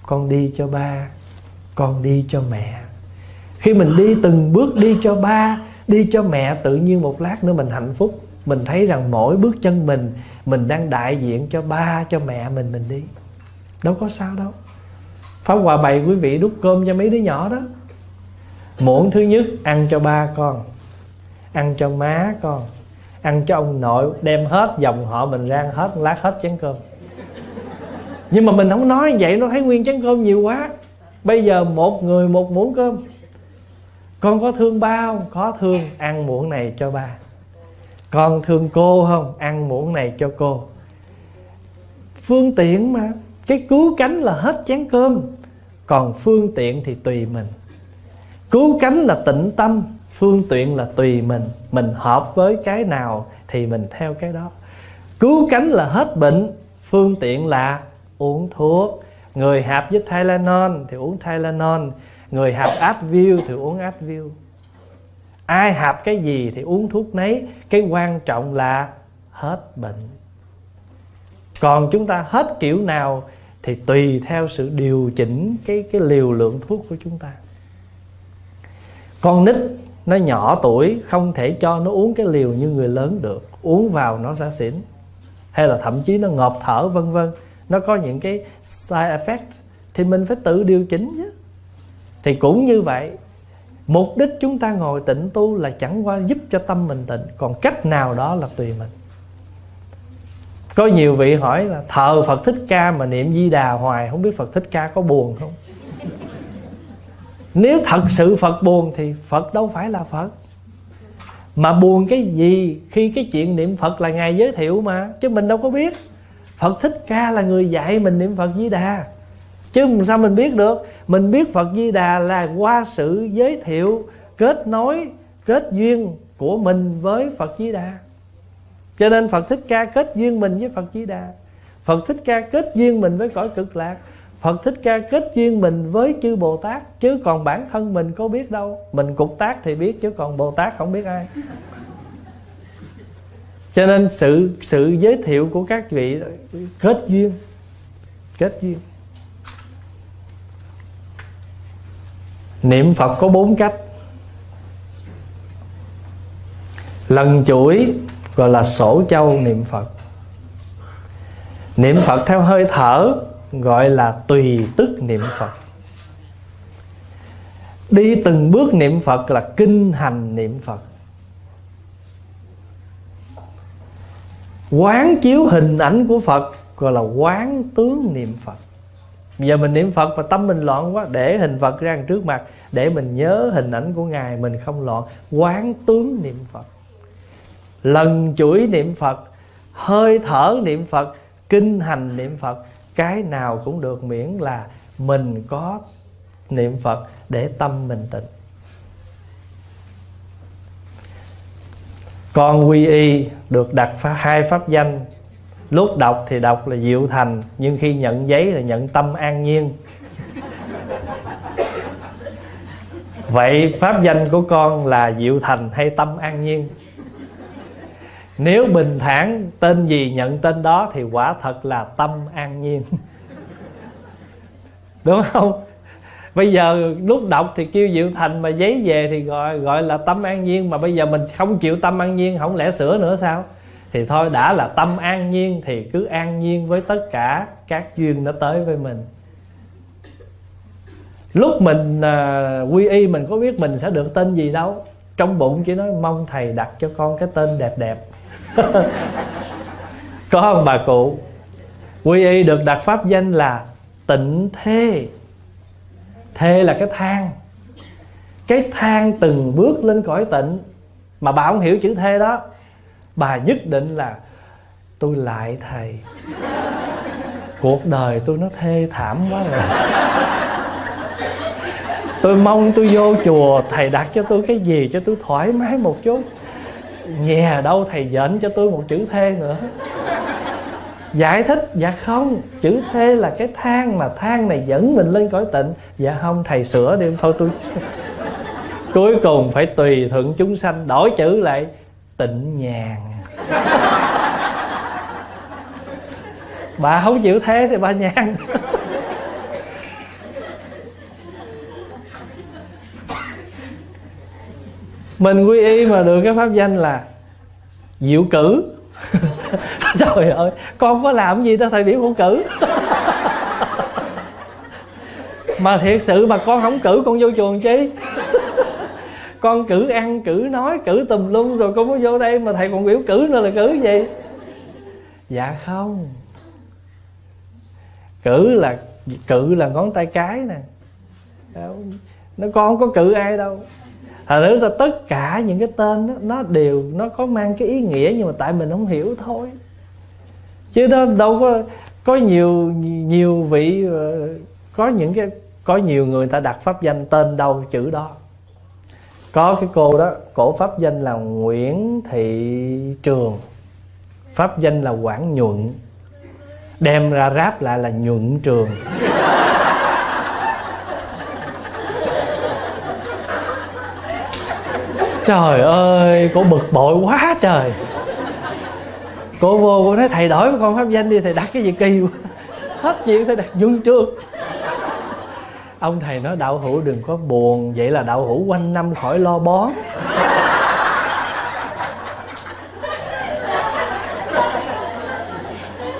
con đi cho ba, con đi cho mẹ. Khi mình đi từng bước đi cho ba, đi cho mẹ, tự nhiên một lát nữa mình hạnh phúc. Mình thấy rằng mỗi bước chân mình mình đang đại diện cho ba, cho mẹ mình mình đi. Đâu có sao đâu. Pháp hòa bày quý vị đút cơm cho mấy đứa nhỏ đó. Muỗng thứ nhất, ăn cho ba con. Ăn cho má con. Ăn cho ông nội, đem hết dòng họ mình rang hết, lát hết chén cơm nhưng mà mình không nói vậy, nó thấy nguyên chén cơm nhiều quá. Bây giờ một người một muỗng cơm. Con có thương ba không? Có thương, ăn muỗng này cho ba. Con thương cô không? Ăn muỗng này cho cô. Phương tiện mà. Cái cứu cánh là hết chén cơm. Còn phương tiện thì tùy mình. Cứu cánh là tịnh tâm, phương tiện là tùy mình. Mình hợp với cái nào thì mình theo cái đó. Cứu cánh là hết bệnh, phương tiện là uống thuốc. Người hạp với Tylenol thì uống Tylenol. Người hạp Advil thì uống Advil. Ai hạp cái gì thì uống thuốc nấy. Cái quan trọng là hết bệnh. Còn chúng ta hết kiểu nào thì tùy theo sự điều chỉnh cái cái liều lượng thuốc của chúng ta. Con nít nó nhỏ tuổi, không thể cho nó uống cái liều như người lớn được. Uống vào nó sẽ xỉn. Hay là thậm chí nó ngộp thở, vân vân nó có những cái side effect thì mình phải tự điều chỉnh chứ thì cũng như vậy, mục đích chúng ta ngồi tịnh tu là chẳng qua giúp cho tâm mình tịnh, còn cách nào đó là tùy mình. Có nhiều vị hỏi là, thờ phật thích ca mà niệm di đà hoài, không biết phật thích ca có buồn không? *laughs* Nếu thật sự phật buồn thì phật đâu phải là phật. Mà buồn cái gì khi cái chuyện niệm phật là ngài giới thiệu mà, chứ mình đâu có biết phật thích ca là người dạy mình niệm phật di đà. Chứ sao mình biết được? Mình biết phật di đà là qua sự giới thiệu, kết nối, kết duyên của mình với phật di đà. Cho nên phật thích ca kết duyên mình với phật di đà. Phật thích ca kết duyên mình với cõi cực lạc. Phật thích ca kết duyên mình với chư bồ tát. Chứ còn bản thân mình có biết đâu? Mình cục tác thì biết, chứ còn bồ tát không biết ai cho nên sự sự giới thiệu của các vị kết duyên kết duyên. Niệm phật có bốn cách. Lần chuỗi gọi là sổ châu niệm phật. Niệm phật theo hơi thở gọi là tùy tức niệm phật. Đi từng bước niệm phật là kinh hành niệm phật. Quán chiếu hình ảnh của phật, gọi là quán tướng niệm phật. Bây giờ mình niệm Phật mà tâm mình loạn quá, Để hình Phật ra trước mặt, Để mình nhớ hình ảnh của Ngài, Mình không loạn. Quán tướng niệm Phật. Lần chuỗi niệm Phật, Hơi thở niệm Phật, Kinh hành niệm Phật, Cái nào cũng được miễn là Mình có niệm Phật Để tâm mình tịnh. Con quy y được đặt hai pháp danh. Lúc đọc thì đọc là diệu thành, nhưng khi nhận giấy là nhận tâm an nhiên. Vậy pháp danh của con là diệu thành hay tâm an nhiên? Nếu bình thản, tên gì nhận tên đó thì quả thật là tâm an nhiên. *laughs* Đúng không? Bây giờ lúc đọc thì kêu diệu thành mà giấy về thì gọi gọi là tâm an nhiên. Mà bây giờ mình không chịu tâm an nhiên không lẽ sửa nữa sao? Thì thôi đã là tâm an nhiên thì cứ an nhiên với tất cả các duyên nó tới với mình. Lúc mình à, quy y mình có biết mình sẽ được tên gì đâu. Trong bụng chỉ nói mong thầy đặt cho con cái tên đẹp đẹp. *laughs* Có không bà cụ quy y được đặt pháp danh là tịnh thê thê là cái thang. Cái thang từng bước lên cõi tịnh. Mà bà không hiểu chữ thê đó. Bà nhất định là, tôi lại thầy. Cuộc đời tôi nó thê thảm quá rồi à. *laughs* tôi mong tôi vô chùa, thầy đặt cho tôi cái gì cho tôi thoải mái một chút. Nhà đâu thầy dẫn cho tôi một chữ thê nữa giải thích dạ không, chữ thê là cái thang mà thang này dẫn mình lên cõi tịnh. Dạ không, thầy sửa đi, thôi tôi *laughs* cuối cùng phải tùy thuận chúng sanh đổi chữ lại, tịnh nhàn. *laughs* Bà không chịu thế thì bà nhàn. *laughs* Mình quy y mà được cái pháp danh là diệu cử. *laughs* trời ơi con có làm gì tới thời điểm con cử. *laughs* Mà thiệt sự mà con không cử con vô chùa chi? *laughs* Con cử ăn cử nói cử tùm lum rồi con mới vô đây mà thầy còn biểu cử nữa là cử gì? Dạ không. Cử là cử là ngón tay cái nè. Nó con không có cử ai đâu. Thật ra tất cả những cái tên đó, nó đều nó có mang cái ý nghĩa nhưng mà tại mình không hiểu thôi chứ đó đâu có có nhiều nhiều vị ờ, có những cái, có nhiều người ta đặt pháp danh tên đâu, chữ đó. Có cái cô đó, cổ pháp danh là Nguyễn Thị Trường, pháp danh là Quảng Nhuận. Đem ra ráp lại là Nhuận Trường. Trời ơi cổ bực bội quá trời cô vô, cô nói, thầy đổi với con pháp danh đi, thầy đặt cái gì kỳ quá. *laughs* Hết chuyện, thầy đặt dung trương ông thầy nói, đạo hữu đừng có buồn, vậy là đạo hữu quanh năm khỏi lo bón. *laughs*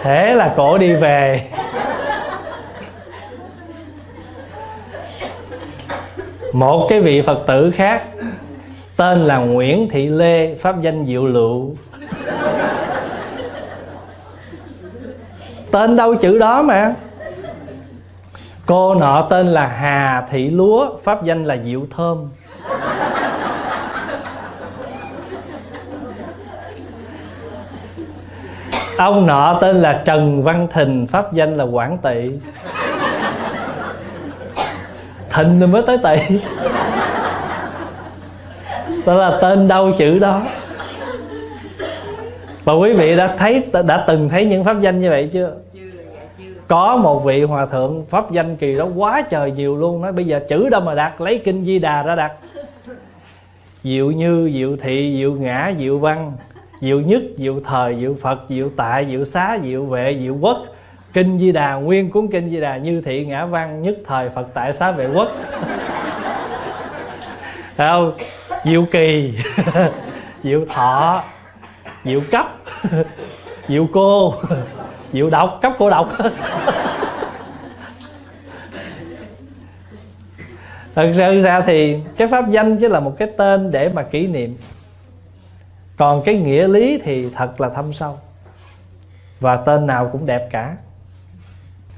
Thế là cổ đi về. Một cái vị phật tử khác, tên là nguyễn thị lê, pháp danh diệu lựu tên đâu chữ đó mà? Cô nọ tên là hà thị lúa, pháp danh là diệu thơm. Ông nọ tên là trần văn thình pháp danh là quảng Tị. Thịnh rồi mới tới Tị. Đó là tên đâu chữ đó? Và quý vị đã thấy đã từng thấy những pháp danh như vậy chưa? Có một vị hòa thượng pháp danh kỳ đó quá trời nhiều luôn nói bây giờ chữ đâu mà đặt lấy kinh di đà ra đặt diệu như diệu thị diệu ngã diệu văn diệu nhất diệu thời diệu phật diệu tại diệu xá diệu vệ diệu quốc. Kinh di đà nguyên cuốn kinh di đà như thị ngã văn nhất thời phật tại xá vệ quốc. Không? Diệu kỳ *laughs* diệu thọ diệu cấp. Diệu cô. Diệu độc. Cấp cô độc. Thật ra ra thì cái pháp danh chỉ là một cái tên để mà kỷ niệm. Còn cái nghĩa lý thì thật là thâm sâu. Và tên nào cũng đẹp cả.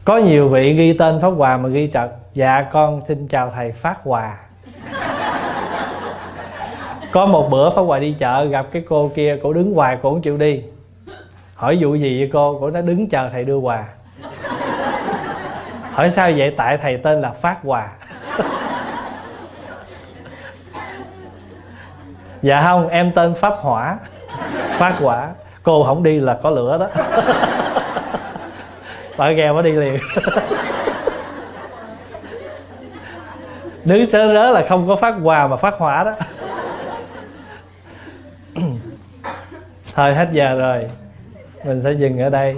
Có nhiều vị ghi tên pháp hòa mà ghi trật. Dạ con xin chào thầy phát hòa có một bữa pháp hòa đi chợ, gặp cái cô kia cổ đứng hoài cổ không chịu đi. Hỏi vụ gì vậy cô? Cổ nói, đứng chờ thầy đưa quà. Hỏi sao vậy? Tại thầy tên là phát hòa. *laughs* Dạ không, em tên pháp hỏa. Phát quả cô không đi là có lửa đó. *laughs* Bà ghe mới đi liền. *laughs* Đứng sớ rớ là không có phát quà mà phát hỏa đó. Thôi hết giờ rồi. Mình sẽ dừng ở đây.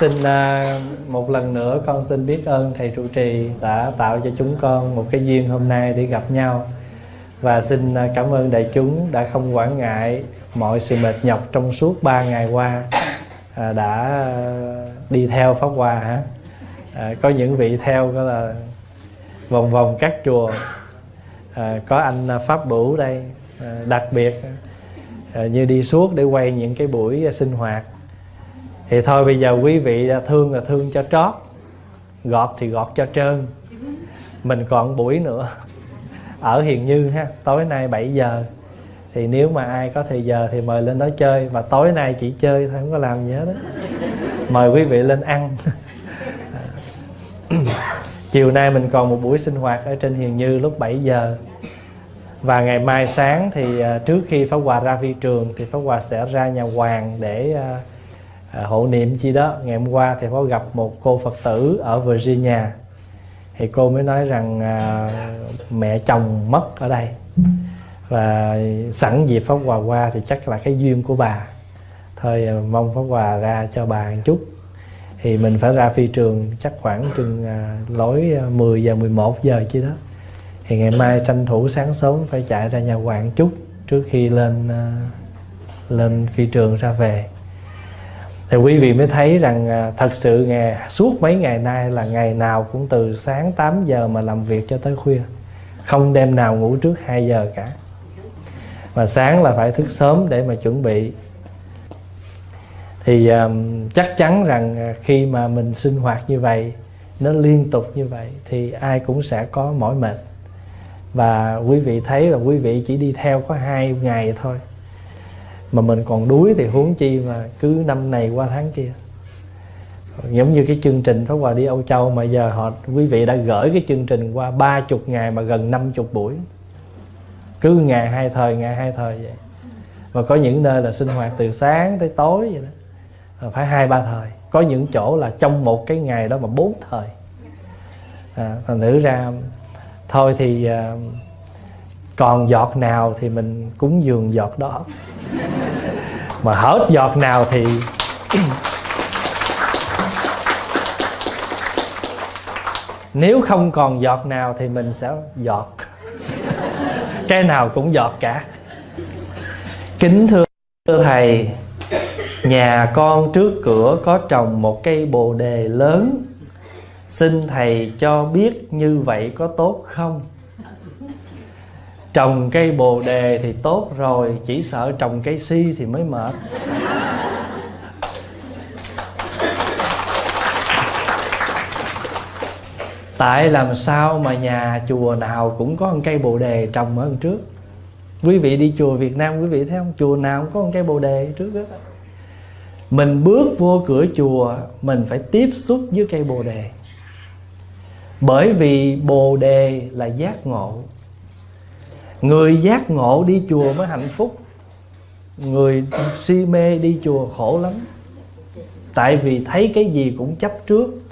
Xin à, một lần nữa con xin biết ơn thầy trụ trì đã tạo cho chúng con một cái duyên hôm nay để gặp nhau. Và xin à, cảm ơn đại chúng đã không quản ngại mọi sự mệt nhọc trong suốt 3 ngày qua à, đã đi theo pháp hòa hả? À, có những vị theo đó là vòng vòng các chùa à, có anh à, pháp bửu đây à, đặc biệt à, à, như đi suốt để quay những cái buổi à, sinh hoạt. Thì thôi bây giờ quý vị thương là thương cho trót gọt thì gọt cho trơn. Mình còn buổi nữa *laughs* ở hiền như ha tối nay 7 giờ. Thì nếu mà ai có thời giờ thì mời lên đó chơi và tối nay chỉ chơi thôi không có làm gì hết đó mời quý vị lên ăn. *laughs* chiều nay mình còn một buổi sinh hoạt ở trên hiền như lúc 7 giờ. Và ngày mai sáng thì à, trước khi pháp hòa ra phi trường thì pháp hòa sẽ ra nhà hoàng để à, à, hộ niệm chi đó. Ngày hôm qua thì Pháp gặp một cô phật tử ở Virginia. Thì cô mới nói rằng à, mẹ chồng mất ở đây. Và sẵn dịp pháp hòa qua thì chắc là cái duyên của bà. Thôi mong pháp hòa ra cho bà một chút thì mình phải ra phi trường chắc khoảng chừng à, lối à, 10 giờ 11 giờ chứ đó. Thì ngày mai tranh thủ sáng sớm phải chạy ra nhà hoàng chút trước khi lên à, lên phi trường ra về. Thì quý vị mới thấy rằng à, thật sự ngày suốt mấy ngày nay là ngày nào cũng từ sáng 8 giờ mà làm việc cho tới khuya. Không đêm nào ngủ trước 2 giờ cả. Mà sáng là phải thức sớm để mà chuẩn bị thì um, chắc chắn rằng à, khi mà mình sinh hoạt như vậy nó liên tục như vậy thì ai cũng sẽ có mỏi mệt. Và quý vị thấy là quý vị chỉ đi theo có hai ngày thôi. Mà mình còn đuối thì huống chi mà cứ năm này qua tháng kia. Giống như cái chương trình Pháp Hòa đi Âu Châu mà giờ họ quý vị đã gửi cái chương trình qua ba chục ngày mà gần năm chục buổi. Cứ ngày hai thời ngày hai thời vậy. Và có những nơi là sinh hoạt từ sáng tới tối vậy đó. Ờ, phải hai ba thời. Có những chỗ là trong một cái ngày đó mà bốn thời. À, thành nữ ra thôi thì à, còn giọt nào thì mình cúng dường giọt đó. Mà hết giọt nào thì *coughs* nếu không còn giọt nào thì mình sẽ giọt. Cái nào cũng giọt cả. Kính thưa thầy nhà con trước cửa có trồng một cây bồ đề lớn. Xin thầy cho biết như vậy có tốt không? Trồng cây bồ đề thì tốt rồi, chỉ sợ trồng cây si thì mới mệt. Tại làm sao mà nhà chùa nào cũng có một cây bồ đề trồng ở trước? Quý vị đi chùa việt nam quý vị thấy không? Chùa nào cũng có một cây bồ đề trước đó mình bước vô cửa chùa, mình phải tiếp xúc với cây bồ đề. Bởi vì bồ đề là giác ngộ. Người giác ngộ đi chùa mới hạnh phúc. Người si mê đi chùa khổ lắm. Tại vì thấy cái gì cũng chấp trước,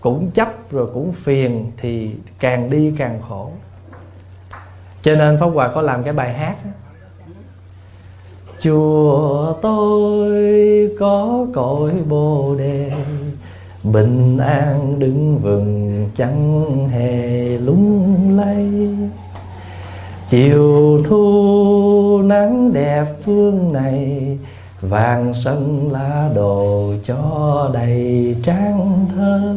cũng chấp rồi cũng phiền thì càng đi càng khổ. Cho nên pháp hòa có làm cái bài hát đó chùa tôi có cội bồ đề, bình an đứng vừng chẳng hề lung lay. Chiều thu nắng đẹp đẹp phương này, vàng sân lá đồ cho đầy trang thơ.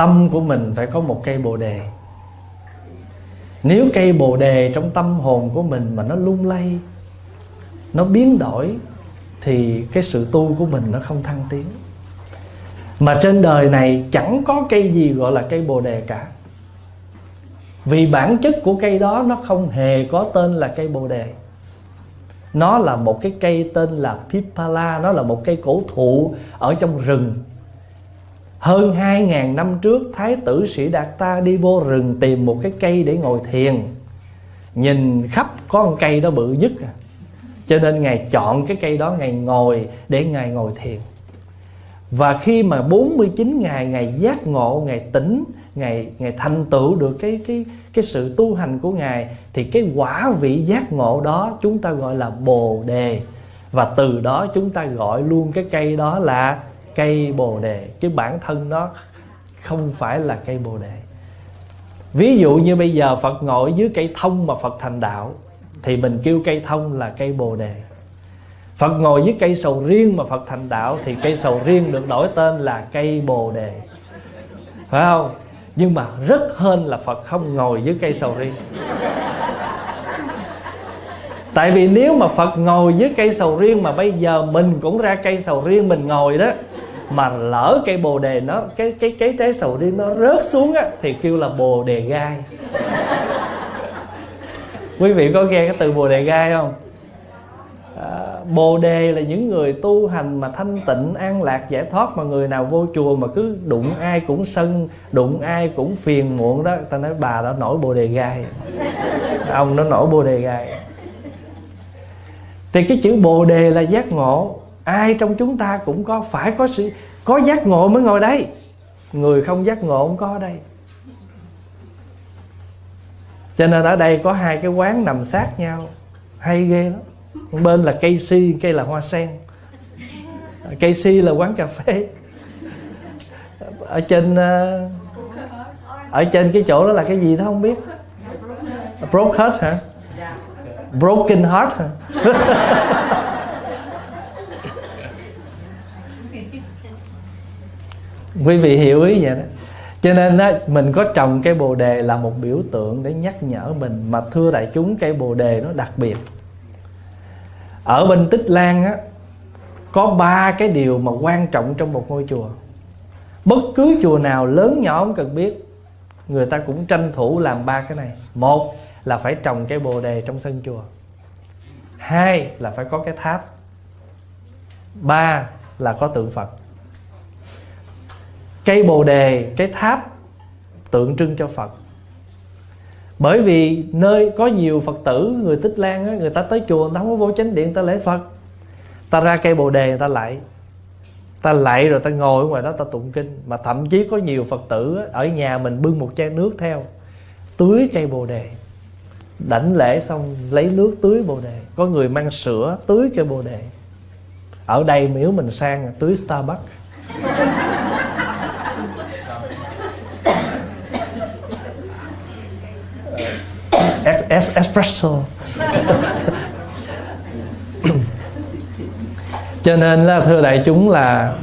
Tâm của mình phải có một cây bồ đề. Nếu cây bồ đề trong tâm hồn của mình mà nó lung lay, nó biến đổi, thì cái sự tu của mình nó không thăng tiến. Mà trên đời này chẳng có cây gì gọi là cây bồ đề cả. Vì bản chất của cây đó nó không hề có tên là cây bồ đề. Nó là một cái cây tên là Pipala, Nó là một cây cổ thụ ở trong rừng. Hơn 2.000 năm trước Thái tử Sĩ Đạt Ta đi vô rừng tìm một cái cây để ngồi thiền. Nhìn khắp có một cây đó bự nhất à. Cho nên Ngài chọn cái cây đó Ngài ngồi để Ngài ngồi thiền. Và khi mà 49 ngày Ngài giác ngộ, Ngài tỉnh Ngài, Ngài thành tựu được cái, cái, cái sự tu hành của Ngài Thì cái quả vị giác ngộ đó chúng ta gọi là Bồ Đề. Và từ đó chúng ta gọi luôn cái cây đó là cây Bồ Đề, Chứ bản thân nó không phải là cây Bồ Đề. Ví dụ như bây giờ Phật ngồi dưới cây thông mà Phật thành đạo, Thì mình kêu cây thông là cây Bồ Đề. Phật ngồi dưới cây sầu riêng mà Phật thành đạo, Thì cây sầu riêng được đổi tên là cây Bồ Đề. Phải không? nhưng mà rất hên là phật không ngồi dưới cây sầu riêng. Tại vì nếu mà phật ngồi dưới cây sầu riêng mà bây giờ mình cũng ra cây sầu riêng mình ngồi đó mà lỡ cây bồ đề nó cái cái cái trái sầu riêng nó rớt xuống á thì kêu là bồ đề gai. Quý vị có nghe cái từ bồ đề gai không? À, bồ đề là những người tu hành mà thanh tịnh an lạc giải thoát mà người nào vô chùa mà cứ đụng ai cũng sân đụng ai cũng phiền muộn đó ta nói bà đã nổi bồ đề gai. Ông nó nổi bồ đề gai. Thì cái chữ bồ đề là giác ngộ ai trong chúng ta cũng có, phải có sự, có giác ngộ mới ngồi đây. Người không giác ngộ không có đây. Cho nên ở đây có hai cái quán nằm sát nhau. Hay ghê lắm. Bên là cây si, cây là hoa sen. Cây si là quán cà phê. Ở trên ờ, ở trên cái chỗ đó là cái gì đó không biết. Broke heart hả? Broken heart hả? *laughs* quý vị hiểu ý vậy đó. Cho nên á, mình có trồng cây bồ đề là một biểu tượng để nhắc nhở mình. Mà thưa đại chúng cây bồ đề nó đặc biệt. Ở bên tích lan á có ba cái điều mà quan trọng trong một ngôi chùa. Bất cứ chùa nào lớn nhỏ không cần biết người ta cũng tranh thủ làm ba cái này. Một là phải trồng cây bồ đề trong sân chùa. Hai là phải có cái tháp. Ba là có tượng phật cây bồ đề cái tháp tượng trưng cho phật. Bởi vì nơi có nhiều phật tử người tích lan á, người ta tới chùa người ta không có vô chánh điện người ta lễ phật. Ta ra cây bồ đề người ta lạy ta lạy rồi ta ngồi ở ngoài đó ta tụng kinh. Mà thậm chí có nhiều phật tử á, ở nhà mình bưng một chai nước theo tưới cây bồ đề. Đảnh lễ xong lấy nước tưới bồ đề. Có người mang sữa tưới cây bồ đề. Ở đây miếu mình sang tưới starbucks. Es, espresso. *coughs* Cho nên là thưa đại chúng là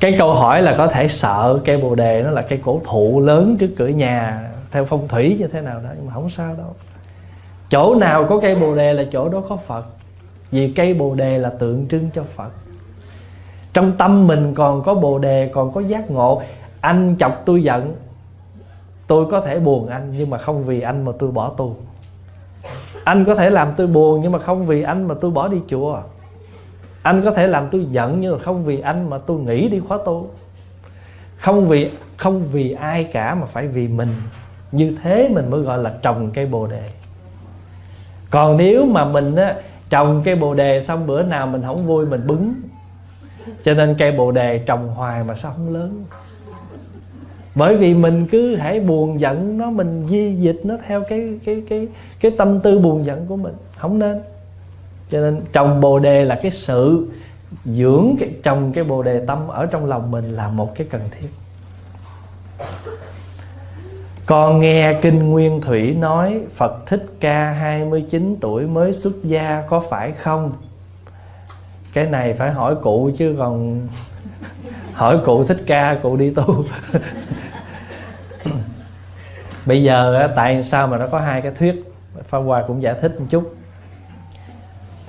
cái câu hỏi là có thể sợ cây bồ đề nó là cây cổ thụ lớn trước cửa nhà theo phong thủy như thế nào đó, nhưng mà không sao đâu. Chỗ nào có cây bồ đề là chỗ đó có phật, vì cây bồ đề là tượng trưng cho phật. Trong tâm mình còn có bồ đề, còn có giác ngộ. Anh chọc tôi giận tôi có thể buồn anh nhưng mà không vì anh mà tôi bỏ tu anh có thể làm tôi buồn nhưng mà không vì anh mà tôi bỏ đi chùa. Anh có thể làm tôi giận nhưng mà không vì anh mà tôi nghỉ đi khóa tu. Không vì không vì ai cả mà phải vì mình. Như thế mình mới gọi là trồng cây bồ đề. Còn nếu mà mình á, trồng cây bồ đề xong bữa nào mình không vui mình bứng. Cho nên cây bồ đề trồng hoài mà sao không lớn? Bởi vì mình cứ hãy buồn giận nó, mình di dịch nó theo cái cái cái cái tâm tư buồn giận của mình. Không nên. Cho nên trồng bồ đề là cái sự dưỡng cái trồng cái bồ đề tâm ở trong lòng mình là một cái cần thiết. Con nghe Kinh Nguyên Thủy nói, Phật Thích Ca 29 tuổi mới xuất gia có phải không? Cái này phải hỏi cụ chứ còn Hỏi cụ Thích Ca cụ đi tu. Bây giờ tại sao mà nó có hai cái thuyết? Pháp Hòa cũng giải thích một chút.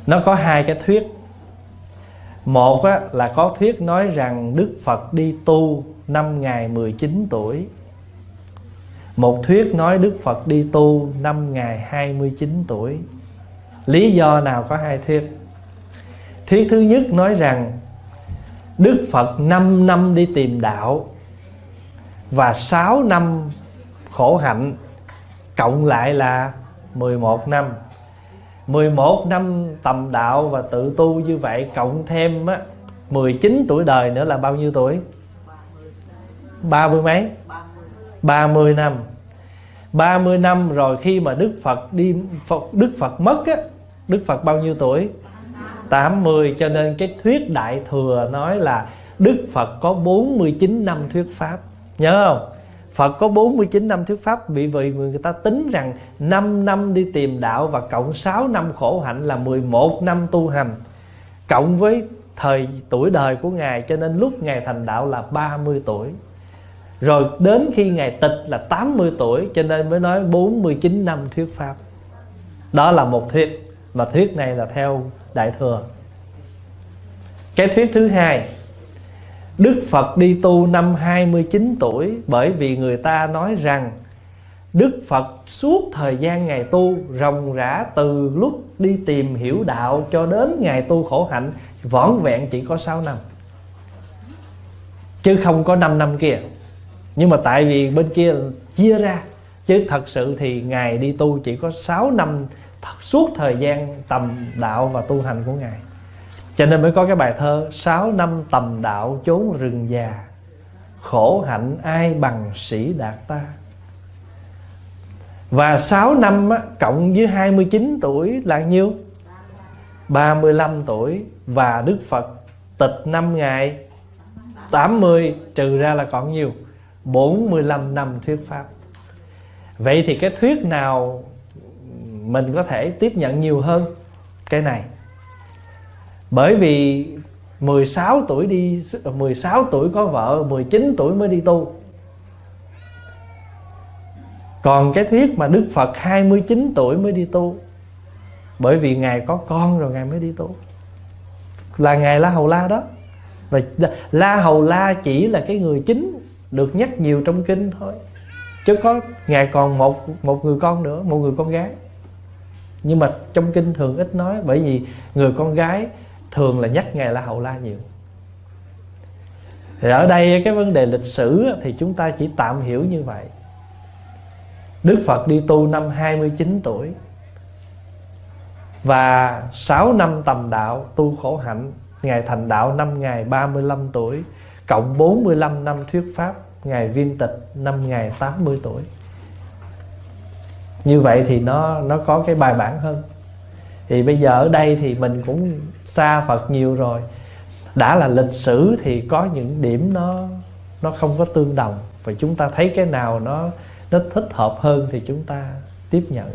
Nó có hai cái thuyết. Một á, là có thuyết nói rằng Đức Phật đi tu năm ngày 19 tuổi. Một thuyết nói Đức Phật đi tu năm ngày 29 tuổi. Lý do nào có hai thuyết? Thuyết thứ nhất nói rằng Đức Phật 5 năm đi tìm đạo Và 6 năm khổ hạnh Cộng lại là 11 năm 11 năm tầm đạo và tự tu như vậy Cộng thêm á, 19 tuổi đời nữa là bao nhiêu tuổi? 30 mấy? 30 năm 30 năm rồi khi mà Đức Phật đi Phật, Đức Phật mất á Đức Phật bao nhiêu tuổi 80 cho nên cái thuyết đại thừa nói là Đức Phật có 49 năm thuyết pháp. Nhớ không? Phật có 49 năm thuyết pháp, Vì vậy người ta tính rằng 5 năm đi tìm đạo Và cộng 6 năm khổ hạnh là 11 năm tu hành. Cộng với thời, tuổi đời của Ngài, Cho nên lúc Ngài thành đạo là 30 tuổi. Rồi đến khi Ngài tịch là 80 tuổi, Cho nên mới nói 49 năm thuyết Pháp. Đó là một thuyết Và thuyết này là theo Đại Thừa. Cái thuyết thứ hai, Đức Phật đi tu năm 29 tuổi Bởi vì người ta nói rằng Đức Phật suốt thời gian Ngài tu Ròng rã từ lúc đi tìm hiểu đạo Cho đến Ngài tu khổ hạnh, Vỏn vẹn chỉ có 6 năm. Chứ không có 5 năm kia. Nhưng mà tại vì bên kia chia ra, chứ thật sự thì ngài đi tu chỉ có 6 năm suốt thời gian tầm đạo và tu hành của ngài. Cho nên mới có cái bài thơ sáu năm tầm đạo chốn rừng già Khổ hạnh ai bằng sĩ đạt ta? Và 6 năm á, cộng với 29 tuổi là nhiêu? 35 tuổi. Và Đức Phật tịch năm ngày 80 trừ ra là còn nhiều 45 năm thuyết pháp. Vậy thì cái thuyết nào mình có thể tiếp nhận nhiều hơn Cái này. Bởi vì 16 tuổi đi 16 tuổi có vợ 19 tuổi mới đi tu. Còn cái thuyết mà Đức Phật 29 tuổi mới đi tu, Bởi vì Ngài có con rồi Ngài mới đi tu. Là Ngài La Hầu La đó. Và La Hầu La chỉ là cái người chính được nhắc nhiều trong kinh thôi, chứ có ngài còn một một người con nữa, một người con gái nhưng mà trong kinh thường ít nói, bởi vì người con gái thường là nhắc ngài là hậu la nhiều. Thì ở đây cái vấn đề lịch sử thì chúng ta chỉ tạm hiểu như vậy. Đức Phật đi tu năm 29 tuổi Và 6 năm tầm đạo tu khổ hạnh, Ngài thành đạo năm ngày 35 tuổi, Cộng 45 năm thuyết pháp, Ngài viên tịch năm ngày 80 tuổi. Như vậy thì nó nó có cái bài bản hơn. Thì bây giờ ở đây thì mình cũng xa Phật nhiều rồi. Đã là lịch sử thì có những điểm nó nó không có tương đồng. Và chúng ta thấy cái nào nó nó thích hợp hơn thì chúng ta tiếp nhận.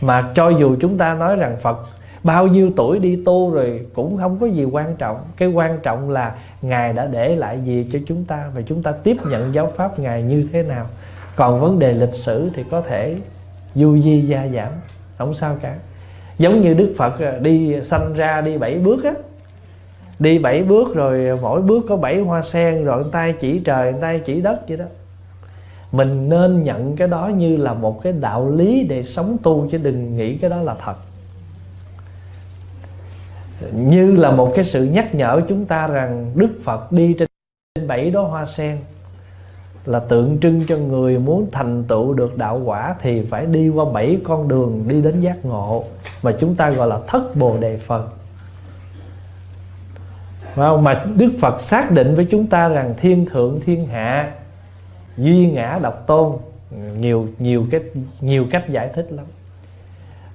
Mà cho dù chúng ta nói rằng Phật bao nhiêu tuổi đi tu rồi cũng không có gì quan trọng. Cái quan trọng là ngài đã để lại gì cho chúng ta và chúng ta tiếp nhận giáo pháp ngài như thế nào. Còn vấn đề lịch sử thì có thể du di gia giảm, không sao cả. Giống như đức phật à, đi sanh ra đi bảy bước á. Đi bảy bước rồi mỗi bước có bảy hoa sen, rồi tay chỉ trời, tay chỉ đất vậy đó. Mình nên nhận cái đó như là một cái đạo lý để sống tu, chứ đừng nghĩ cái đó là thật. Như là một cái sự nhắc nhở chúng ta rằng Đức Phật đi trên bảy đó hoa sen là tượng trưng cho người muốn thành tựu được đạo quả thì phải đi qua bảy con đường đi đến giác ngộ mà chúng ta gọi là thất bồ đề Phật. Mà Đức Phật xác định với chúng ta rằng thiên thượng thiên hạ duy ngã độc tôn nhiều nhiều cái nhiều cách giải thích lắm.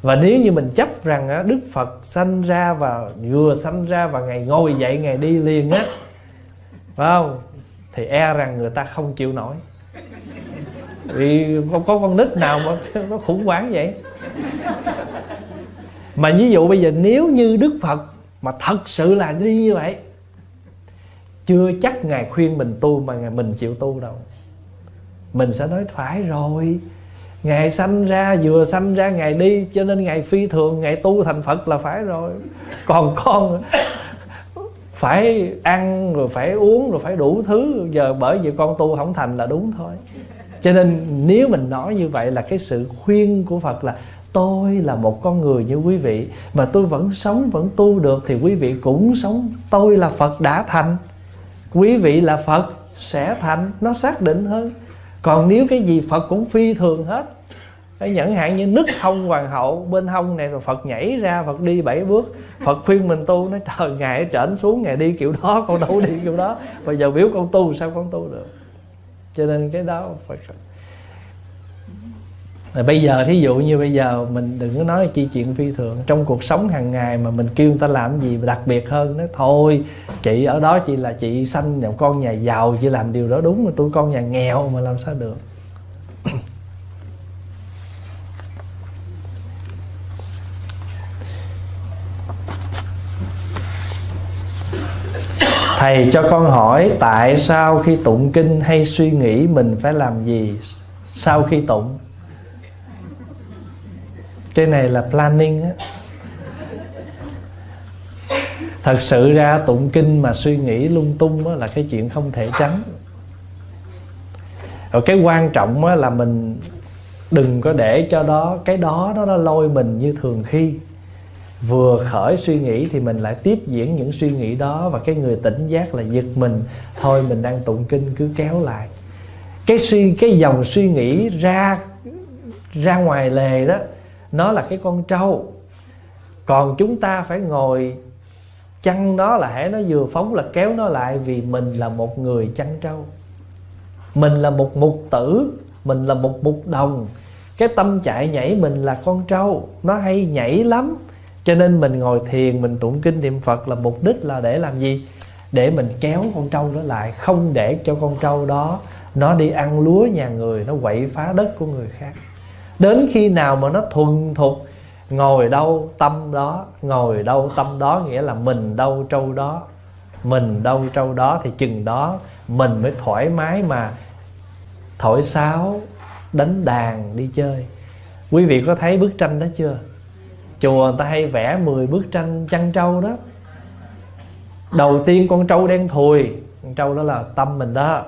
Và nếu như mình chấp rằng á, Đức Phật sanh ra và vừa sanh ra và ngày ngồi dậy ngày đi liền á phải không? Thì e rằng người ta không chịu nổi. Vì không có con nít nào mà *laughs* nó khủng hoảng vậy. Mà ví dụ bây giờ nếu như đức phật mà thật sự là đi như vậy, chưa chắc ngài khuyên mình tu mà ngài mình chịu tu đâu. Mình sẽ nói phải rồi. Ngài sanh ra, vừa sanh ra ngài đi, cho nên ngài phi thường, ngài tu thành phật là phải rồi. Còn con phải ăn, rồi phải uống, rồi phải đủ thứ. Giờ bởi vì con tu không thành là đúng thôi. Cho nên nếu mình nói như vậy là cái sự khuyên của phật là, tôi là một con người như quý vị, mà tôi vẫn sống, vẫn tu được, thì quý vị cũng sống. Tôi là phật đã thành. Quý vị là phật sẽ thành. Nó xác định hơn. Còn nếu cái gì phật cũng phi thường hết nhẫn hạn như nứt hông hoàng hậu, bên hông này rồi phật nhảy ra, phật đi bảy bước. Phật khuyên mình tu, nói, trời, ngài trển xuống, ngài đi kiểu đó, con đâu đi kiểu đó. Bây giờ biểu con tu, sao con tu được? Cho nên cái đó phải rồi bây giờ, thí dụ như bây giờ mình đừng có nói chi chuyện phi thường. Trong cuộc sống hàng ngày mà mình kêu người ta làm gì đặc biệt hơn nó thôi, chị ở đó chị là chị sanh một con nhà giàu, chị làm điều đó đúng mà tôi con nhà nghèo mà làm sao được? Thầy cho con hỏi tại sao khi tụng kinh hay suy nghĩ mình phải làm gì sau khi tụng? Cái này là planning á. Thật sự ra tụng kinh mà suy nghĩ lung tung á, là cái chuyện không thể tránh. Rồi cái quan trọng á, là mình đừng có để cho đó cái đó đó nó lôi mình như thường khi vừa khởi suy nghĩ thì mình lại tiếp diễn những suy nghĩ đó và cái người tỉnh giác là giật mình. Thôi mình đang tụng kinh cứ kéo lại. Cái suy, cái dòng suy nghĩ ra ra ngoài lề đó, nó là cái con trâu. Còn chúng ta phải ngồi chăn nó là hãy nó vừa phóng là kéo nó lại vì mình là một người chăn trâu. Mình là một mục tử, mình là một mục đồng. Cái tâm chạy nhảy mình là con trâu, nó hay nhảy lắm cho nên mình ngồi thiền, mình tụng kinh niệm phật là mục đích là để làm gì? Để mình kéo con trâu đó lại, không để cho con trâu đó nó đi ăn lúa nhà người, nó quậy phá đất của người khác. Đến khi nào mà nó thuần thục, ngồi đâu tâm đó, ngồi đâu tâm đó nghĩa là mình đâu trâu đó, mình đâu trâu đó thì chừng đó mình mới thoải mái mà thổi sáo, đánh đàn, đi chơi. Quý vị có thấy bức tranh đó chưa? Chùa người ta hay vẽ 10 bức tranh chăn trâu đó. Đầu tiên con trâu đen thùi, con trâu đó là tâm mình đó.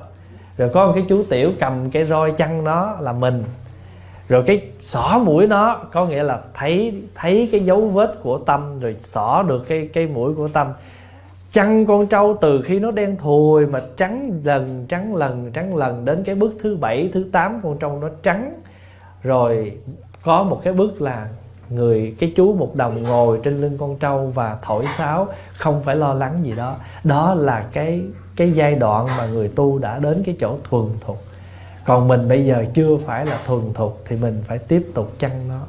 Rồi có một cái chú tiểu cầm cái roi chăn nó là mình. Rồi cái xỏ mũi nó, có nghĩa là thấy thấy cái dấu vết của tâm, rồi xỏ được cái cái mũi của tâm. Chăn con trâu từ khi nó đen thùi mà trắng lần trắng lần trắng lần đến cái bước thứ bảy, thứ tám con trâu nó trắng. Rồi có một cái bước là người, cái chú một đồng ngồi trên lưng con trâu và thổi sáo, không phải lo lắng gì đó. Đó là cái cái giai đoạn mà người tu đã đến cái chỗ thuần thục. Còn mình bây giờ chưa phải là thuần thục thì mình phải tiếp tục chăn nó.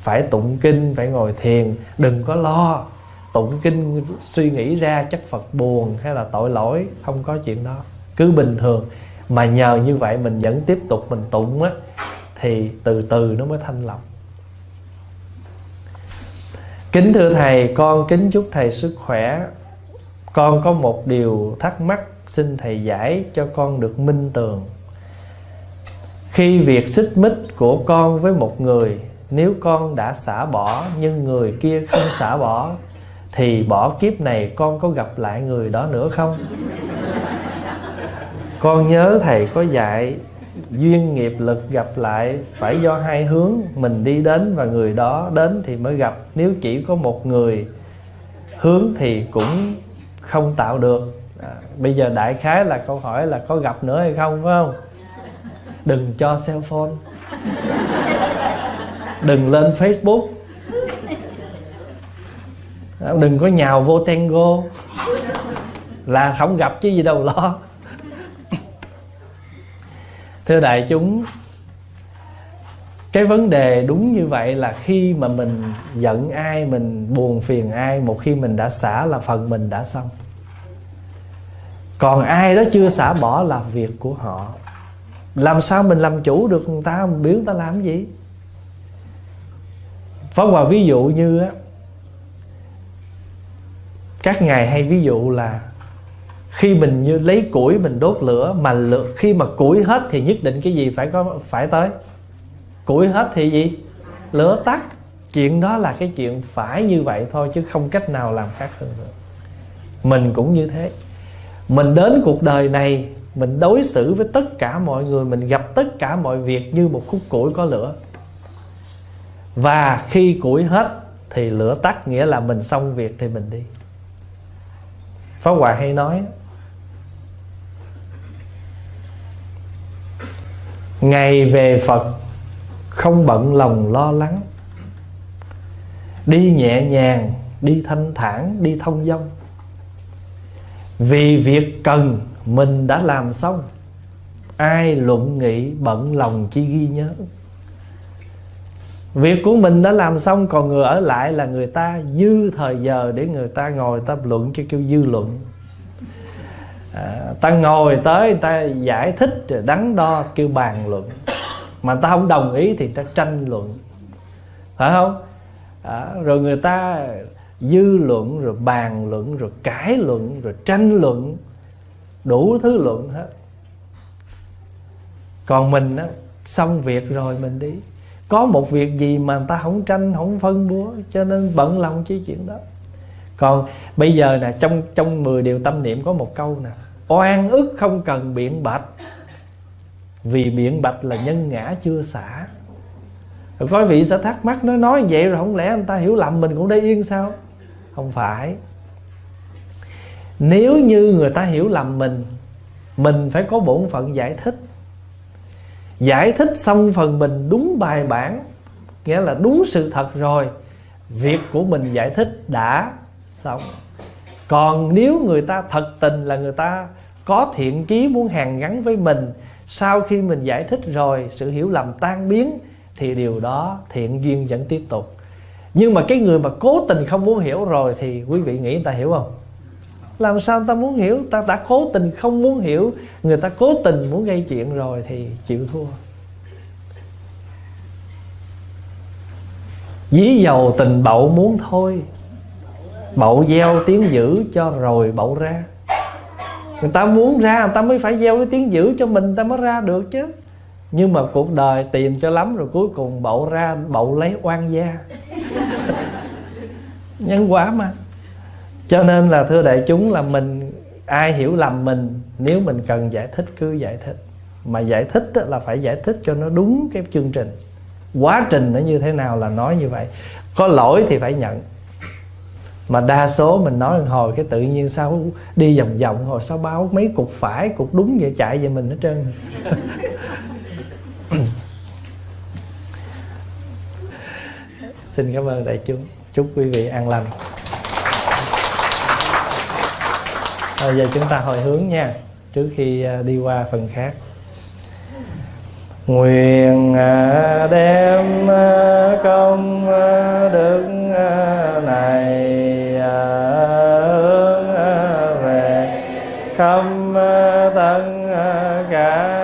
Phải tụng kinh, phải ngồi thiền, đừng có lo. Tụng kinh, suy nghĩ ra chắc phật buồn hay là tội lỗi, không có chuyện đó. Cứ bình thường. Mà nhờ như vậy mình vẫn tiếp tục mình tụng á, thì từ từ nó mới thanh lọc kính thưa thầy, con kính chúc thầy sức khỏe. Con có một điều thắc mắc xin thầy giải cho con được minh tường. Khi việc xích mích của con với một người, nếu con đã xả bỏ nhưng người kia không xả bỏ, thì bỏ kiếp này con có gặp lại người đó nữa không? Con nhớ thầy có dạy duyên nghiệp lực gặp lại phải do hai hướng mình đi đến và người đó đến thì mới gặp. Nếu chỉ có một người hướng thì cũng không tạo được. À, bây giờ đại khái là câu hỏi là có gặp nữa hay không phải không? Đừng cho cell phone. Đừng lên facebook. À, đừng có nhào vô tango. Là không gặp chứ gì đâu lo thưa đại chúng, cái vấn đề đúng như vậy là khi mà mình giận ai, mình buồn phiền ai, một khi mình đã xả là phần mình đã xong. Còn ai đó chưa xả bỏ là việc của họ. Làm sao mình làm chủ được người ta? Mình biểu người ta làm gì? Phó Hòa ví dụ như á, Các ngài hay ví dụ là khi mình như lấy củi mình đốt lửa Mà lửa, khi mà củi hết thì nhất định cái gì phải có phải tới? Củi hết thì gì? Lửa tắt. Chuyện đó là cái chuyện phải như vậy thôi Chứ không cách nào làm khác hơn được. Mình cũng như thế. Mình đến cuộc đời này Mình đối xử với tất cả mọi người Mình gặp tất cả mọi việc như một khúc củi có lửa. Và khi củi hết thì lửa tắt nghĩa là mình xong việc thì mình đi. Pháp Hòa hay nói Ngày về Phật, Không bận lòng lo lắng. Đi nhẹ nhàng, Đi thanh thản, Đi thông dong. Vì việc cần, Mình đã làm xong. Ai luận nghị bận lòng chi ghi nhớ? Việc của mình đã làm xong, Còn người ở lại là người ta dư thời giờ Để người ta ngồi ta luận cho kêu dư luận à, Ta ngồi tới ta giải thích rồi Đắn đo kêu bàn luận. Mà ta không đồng ý thì ta tranh luận. Phải không? À, Rồi người ta dư luận Rồi bàn luận Rồi cãi luận Rồi tranh luận. Đủ thứ luận hết. Còn mình á Xong việc rồi mình đi. Có một việc gì mà người ta không tranh không phân búa cho nên bận lòng chi chuyện đó còn bây giờ nè, trong trong 10 điều tâm niệm có một câu nè, oan ức không cần biện bạch, vì biện bạch là nhân ngã chưa xả. Rồi có vị sẽ thắc mắc, nó nói vậy rồi không lẽ anh ta hiểu lầm mình cũng để yên sao? Không phải. Nếu như người ta hiểu lầm mình mình phải có bổn phận giải thích. Giải thích xong phần mình đúng bài bản, nghĩa là đúng sự thật rồi, việc của mình giải thích đã xong còn nếu người ta thật tình là người ta có thiện chí muốn hàn gắn với mình, sau khi mình giải thích rồi, sự hiểu lầm tan biến, thì điều đó thiện duyên vẫn tiếp tục. Nhưng mà cái người mà cố tình không muốn hiểu rồi thì quý vị nghĩ người ta hiểu không? Làm sao người ta muốn hiểu? Ta đã cố tình không muốn hiểu, người ta cố tình muốn gây chuyện rồi thì chịu thua. Dí dầu tình bậu muốn thôi. Bậu gieo tiếng dữ cho rồi bậu ra. Người ta muốn ra, người ta mới phải gieo cái tiếng dữ cho mình, người ta mới ra được chứ. Nhưng mà cuộc đời tìm cho lắm rồi cuối cùng bậu ra, bậu lấy oan gia. *laughs* Nhân quả mà. Cho nên là thưa đại chúng là mình, Ai hiểu lầm mình, Nếu mình cần giải thích cứ giải thích. Mà giải thích là phải giải thích cho nó đúng cái chương trình. Quá trình nó như thế nào là nói như vậy. Có lỗi thì phải nhận mà đa số mình nói hồi cái tự nhiên sao đi vòng vòng hồi sao báo mấy cục phải, cục đúng vậy, chạy về mình hết trơn. Xin cảm ơn đại chúng. Chúc quý vị an lành. Bây giờ chúng ta hồi hướng nha, trước khi à, đi qua phần khác. Nguyện à, đem à, công đức này hướng về khắp tất cả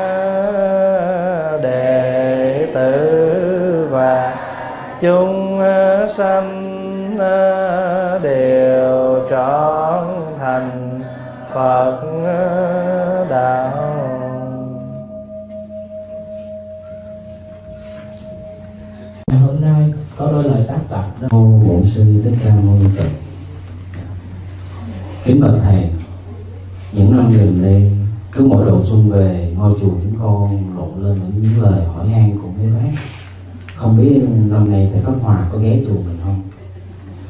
đệ tử và chúng sanh đều trọn thành Phật đạo. Hôm nay có đôi lời tác tập đó. Bổn sư thích ca mâu ni phật kính bạch thầy những năm gần đây cứ mỗi độ xuân về ngôi chùa chúng con lộn lên những lời hỏi han của mấy bác. Không biết năm nay thầy pháp hòa có ghé chùa mình không?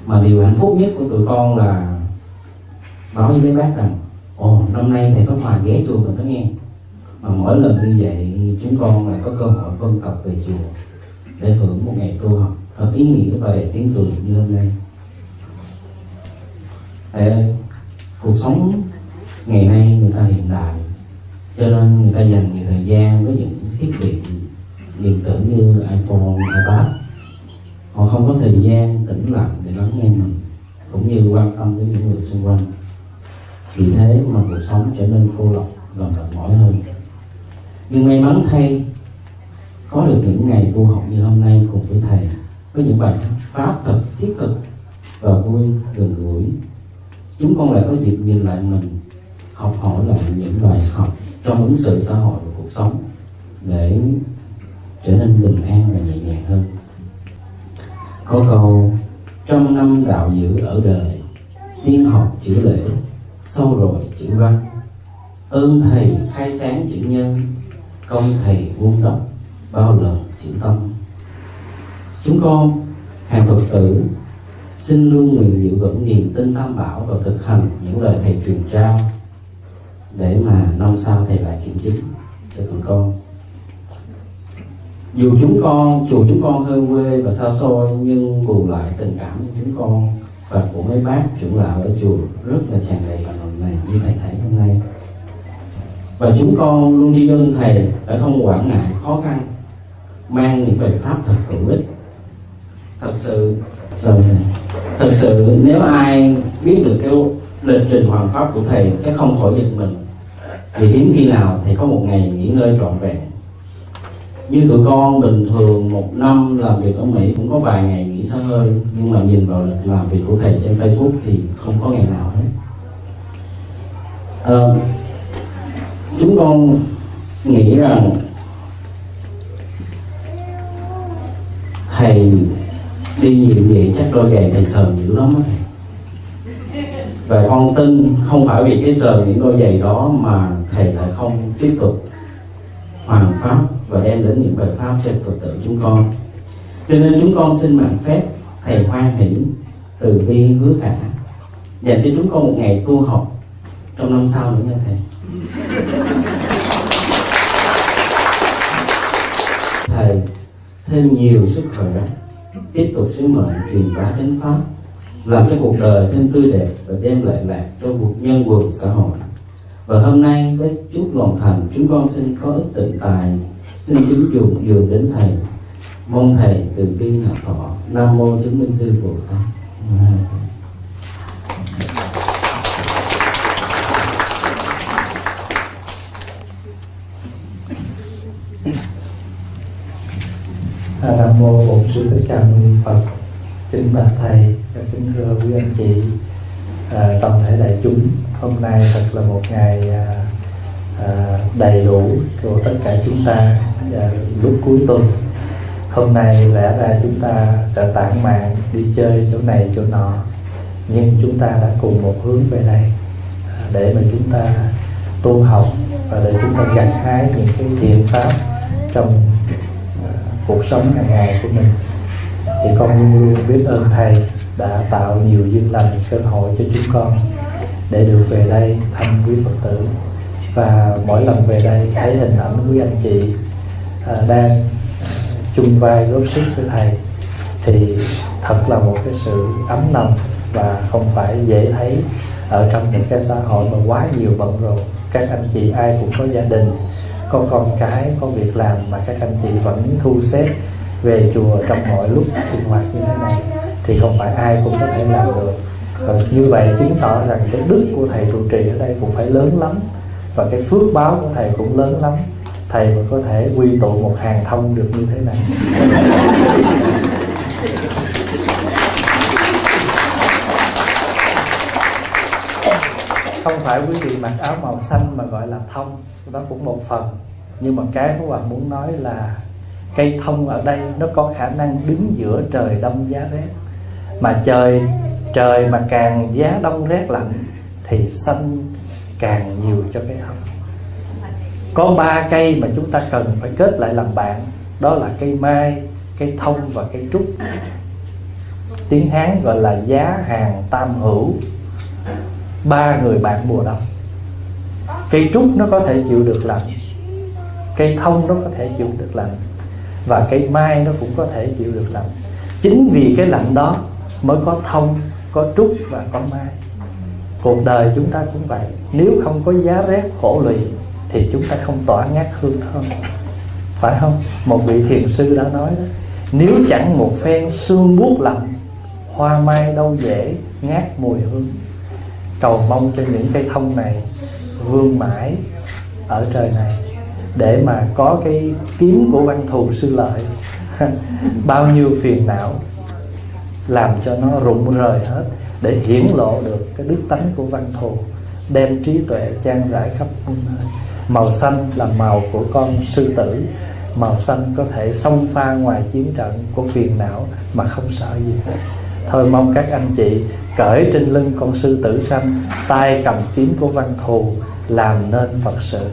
Mà điều hạnh phúc nhất của tụi con là nói với mấy bác rằng ồ năm nay thầy pháp hòa ghé chùa mình đó nghe. Mà mỗi lần như vậy chúng con lại có cơ hội vân cập về chùa để hưởng một ngày tu học thật ý nghĩa và để tiếng cười như hôm nay. Thầy ơi, cuộc sống ngày nay người ta hiện đại cho nên người ta dành nhiều thời gian với những thiết bị điện tử như iPhone, iPad. Họ không có thời gian tĩnh lặng để lắng nghe mình cũng như quan tâm đến những người xung quanh. Vì thế mà cuộc sống trở nên cô lập và mệt mỏi hơn. Nhưng may mắn thay có được những ngày tu học như hôm nay cùng với thầy với những bài pháp thật thiết thực và vui gần gũi chúng con lại có dịp nhìn lại mình, học hỏi lại những bài học trong ứng xử xã hội và cuộc sống để trở nên bình an và nhẹ nhàng hơn. Có câu trong năm đạo giữ ở đời tiên học chữ lễ sâu rồi chữ văn. Ơn thầy khai sáng chữ nhân, công thầy vuông đọc bao lần chữ tâm. Chúng con, hàng phật tử xin luôn nguyện giữ vững niềm tin tam bảo và thực hành những lời thầy truyền trao để mà năm sau thầy lại kiểm chứng cho tụi con. Dù chúng con chùa chúng con hơi quê và xa xôi, nhưng bù lại tình cảm của chúng con và của mấy bác trưởng lão ở chùa rất là tràn đầy và nồng nàn như thầy thấy hôm nay. Và chúng con luôn tri ân thầy đã không quản ngại khó khăn, mang những bài pháp thật hữu ích. Thật sự rồi thật sự nếu ai biết được cái lịch trình hoàn pháp của thầy chắc không khỏi giật mình. Vì hiếm khi nào thầy có một ngày nghỉ ngơi trọn vẹn. Như tụi con bình thường một năm làm việc ở Mỹ cũng có vài ngày nghỉ sơ hơi nhưng mà nhìn vào lịch làm việc của thầy trên Facebook thì không có ngày nào hết. À, chúng con nghĩ rằng thầy đi nhiều vậy chắc đôi giày thầy sờn dữ lắm á thầy. Và con tin không phải vì cái sờn những đôi giày đó mà thầy lại không tiếp tục hoàn pháp và đem đến những bài pháp cho phật tử chúng con. Cho nên chúng con xin mạng phép, thầy hoan hỷ từ bi hứa khả dành cho chúng con một ngày tu học trong năm sau nữa nha thầy. Thầy, thêm nhiều sức khỏe tiếp tục sứ mệnh truyền bá chánh pháp, làm cho cuộc đời thêm tươi đẹp và đem lại lạc cho cuộc nhân quần xã hội. Và hôm nay với chút lòng thành, chúng con xin có ít tịnh tài, xin kính dùng dường đến thầy. Mong thầy từ bi nạp thọ. Nam mô chứng minh sư bồ tát. À, nam mô bổn sư thích ca mâu ni phật. Kính bạch thầy kính thưa quý anh chị à, toàn thể đại chúng. Hôm nay thật là một ngày à, à, đầy đủ của tất cả chúng ta à, lúc cuối tuần. Hôm nay lẽ ra chúng ta sẽ tản mạn đi chơi chỗ này chỗ nọ nhưng chúng ta đã cùng một hướng về đây à, để mà chúng ta tu học và để chúng ta gặt hái những cái thiện pháp trong cuộc sống hàng ngày của mình. Thì con luôn luôn biết ơn thầy đã tạo nhiều duyên lành cơ hội cho chúng con để được về đây thăm quý phật tử. Và mỗi lần về đây thấy hình ảnh quý anh chị à, đang chung vai góp sức với thầy thì thật là một cái sự ấm lòng và không phải dễ thấy ở trong những cái xã hội mà quá nhiều bận rộn. Các anh chị ai cũng có gia đình có con cái có việc làm mà các anh chị vẫn thu xếp về chùa trong mọi lúc, sinh hoạt như thế này thì không phải ai cũng có thể làm được. Và như vậy chứng tỏ rằng cái đức của thầy trụ trì ở đây cũng phải lớn lắm và cái phước báo của thầy cũng lớn lắm. Thầy mà có thể quy tụ một hàng thông được như thế này. *laughs* không phải quý vị mặc áo màu xanh mà gọi là thông. Đó cũng một phần. Nhưng mà cái của hoàng muốn nói là cây thông ở đây nó có khả năng đứng giữa trời đông giá rét. Mà trời trời mà càng giá đông rét lạnh thì xanh càng nhiều cho cái thông. Có ba cây mà chúng ta cần phải kết lại làm bạn. Đó là cây mai, cây thông và cây trúc. Tiếng hán gọi là giá hàng tam hữu ba người bạn mùa đông. Cây trúc nó có thể chịu được lạnh, cây thông nó có thể chịu được lạnh, và cây mai nó cũng có thể chịu được lạnh. Chính vì cái lạnh đó mới có thông, có trúc và có mai. Cuộc đời chúng ta cũng vậy. Nếu không có giá rét khổ lụy, thì chúng ta không tỏa ngát hương thơm. Phải không? Một vị thiền sư đã nói đó, nếu chẳng một phen xương buốt lạnh, hoa mai đâu dễ ngát mùi hương cầu mong cho những cây thông này vương mãi ở trời này, để mà có cái kiếm của văn thù sư lợi. *laughs* Bao nhiêu phiền não làm cho nó rụng rời hết, để hiển lộ được cái đức tánh của văn thù, đem trí tuệ trang rải khắp muôn nơi. Màu xanh là màu của con sư tử, màu xanh có thể xông pha ngoài chiến trận của phiền não mà không sợ gì. hết thôi mong các anh chị cởi trên lưng con sư tử xanh, tay cầm kiếm của văn thù, làm nên phật sự.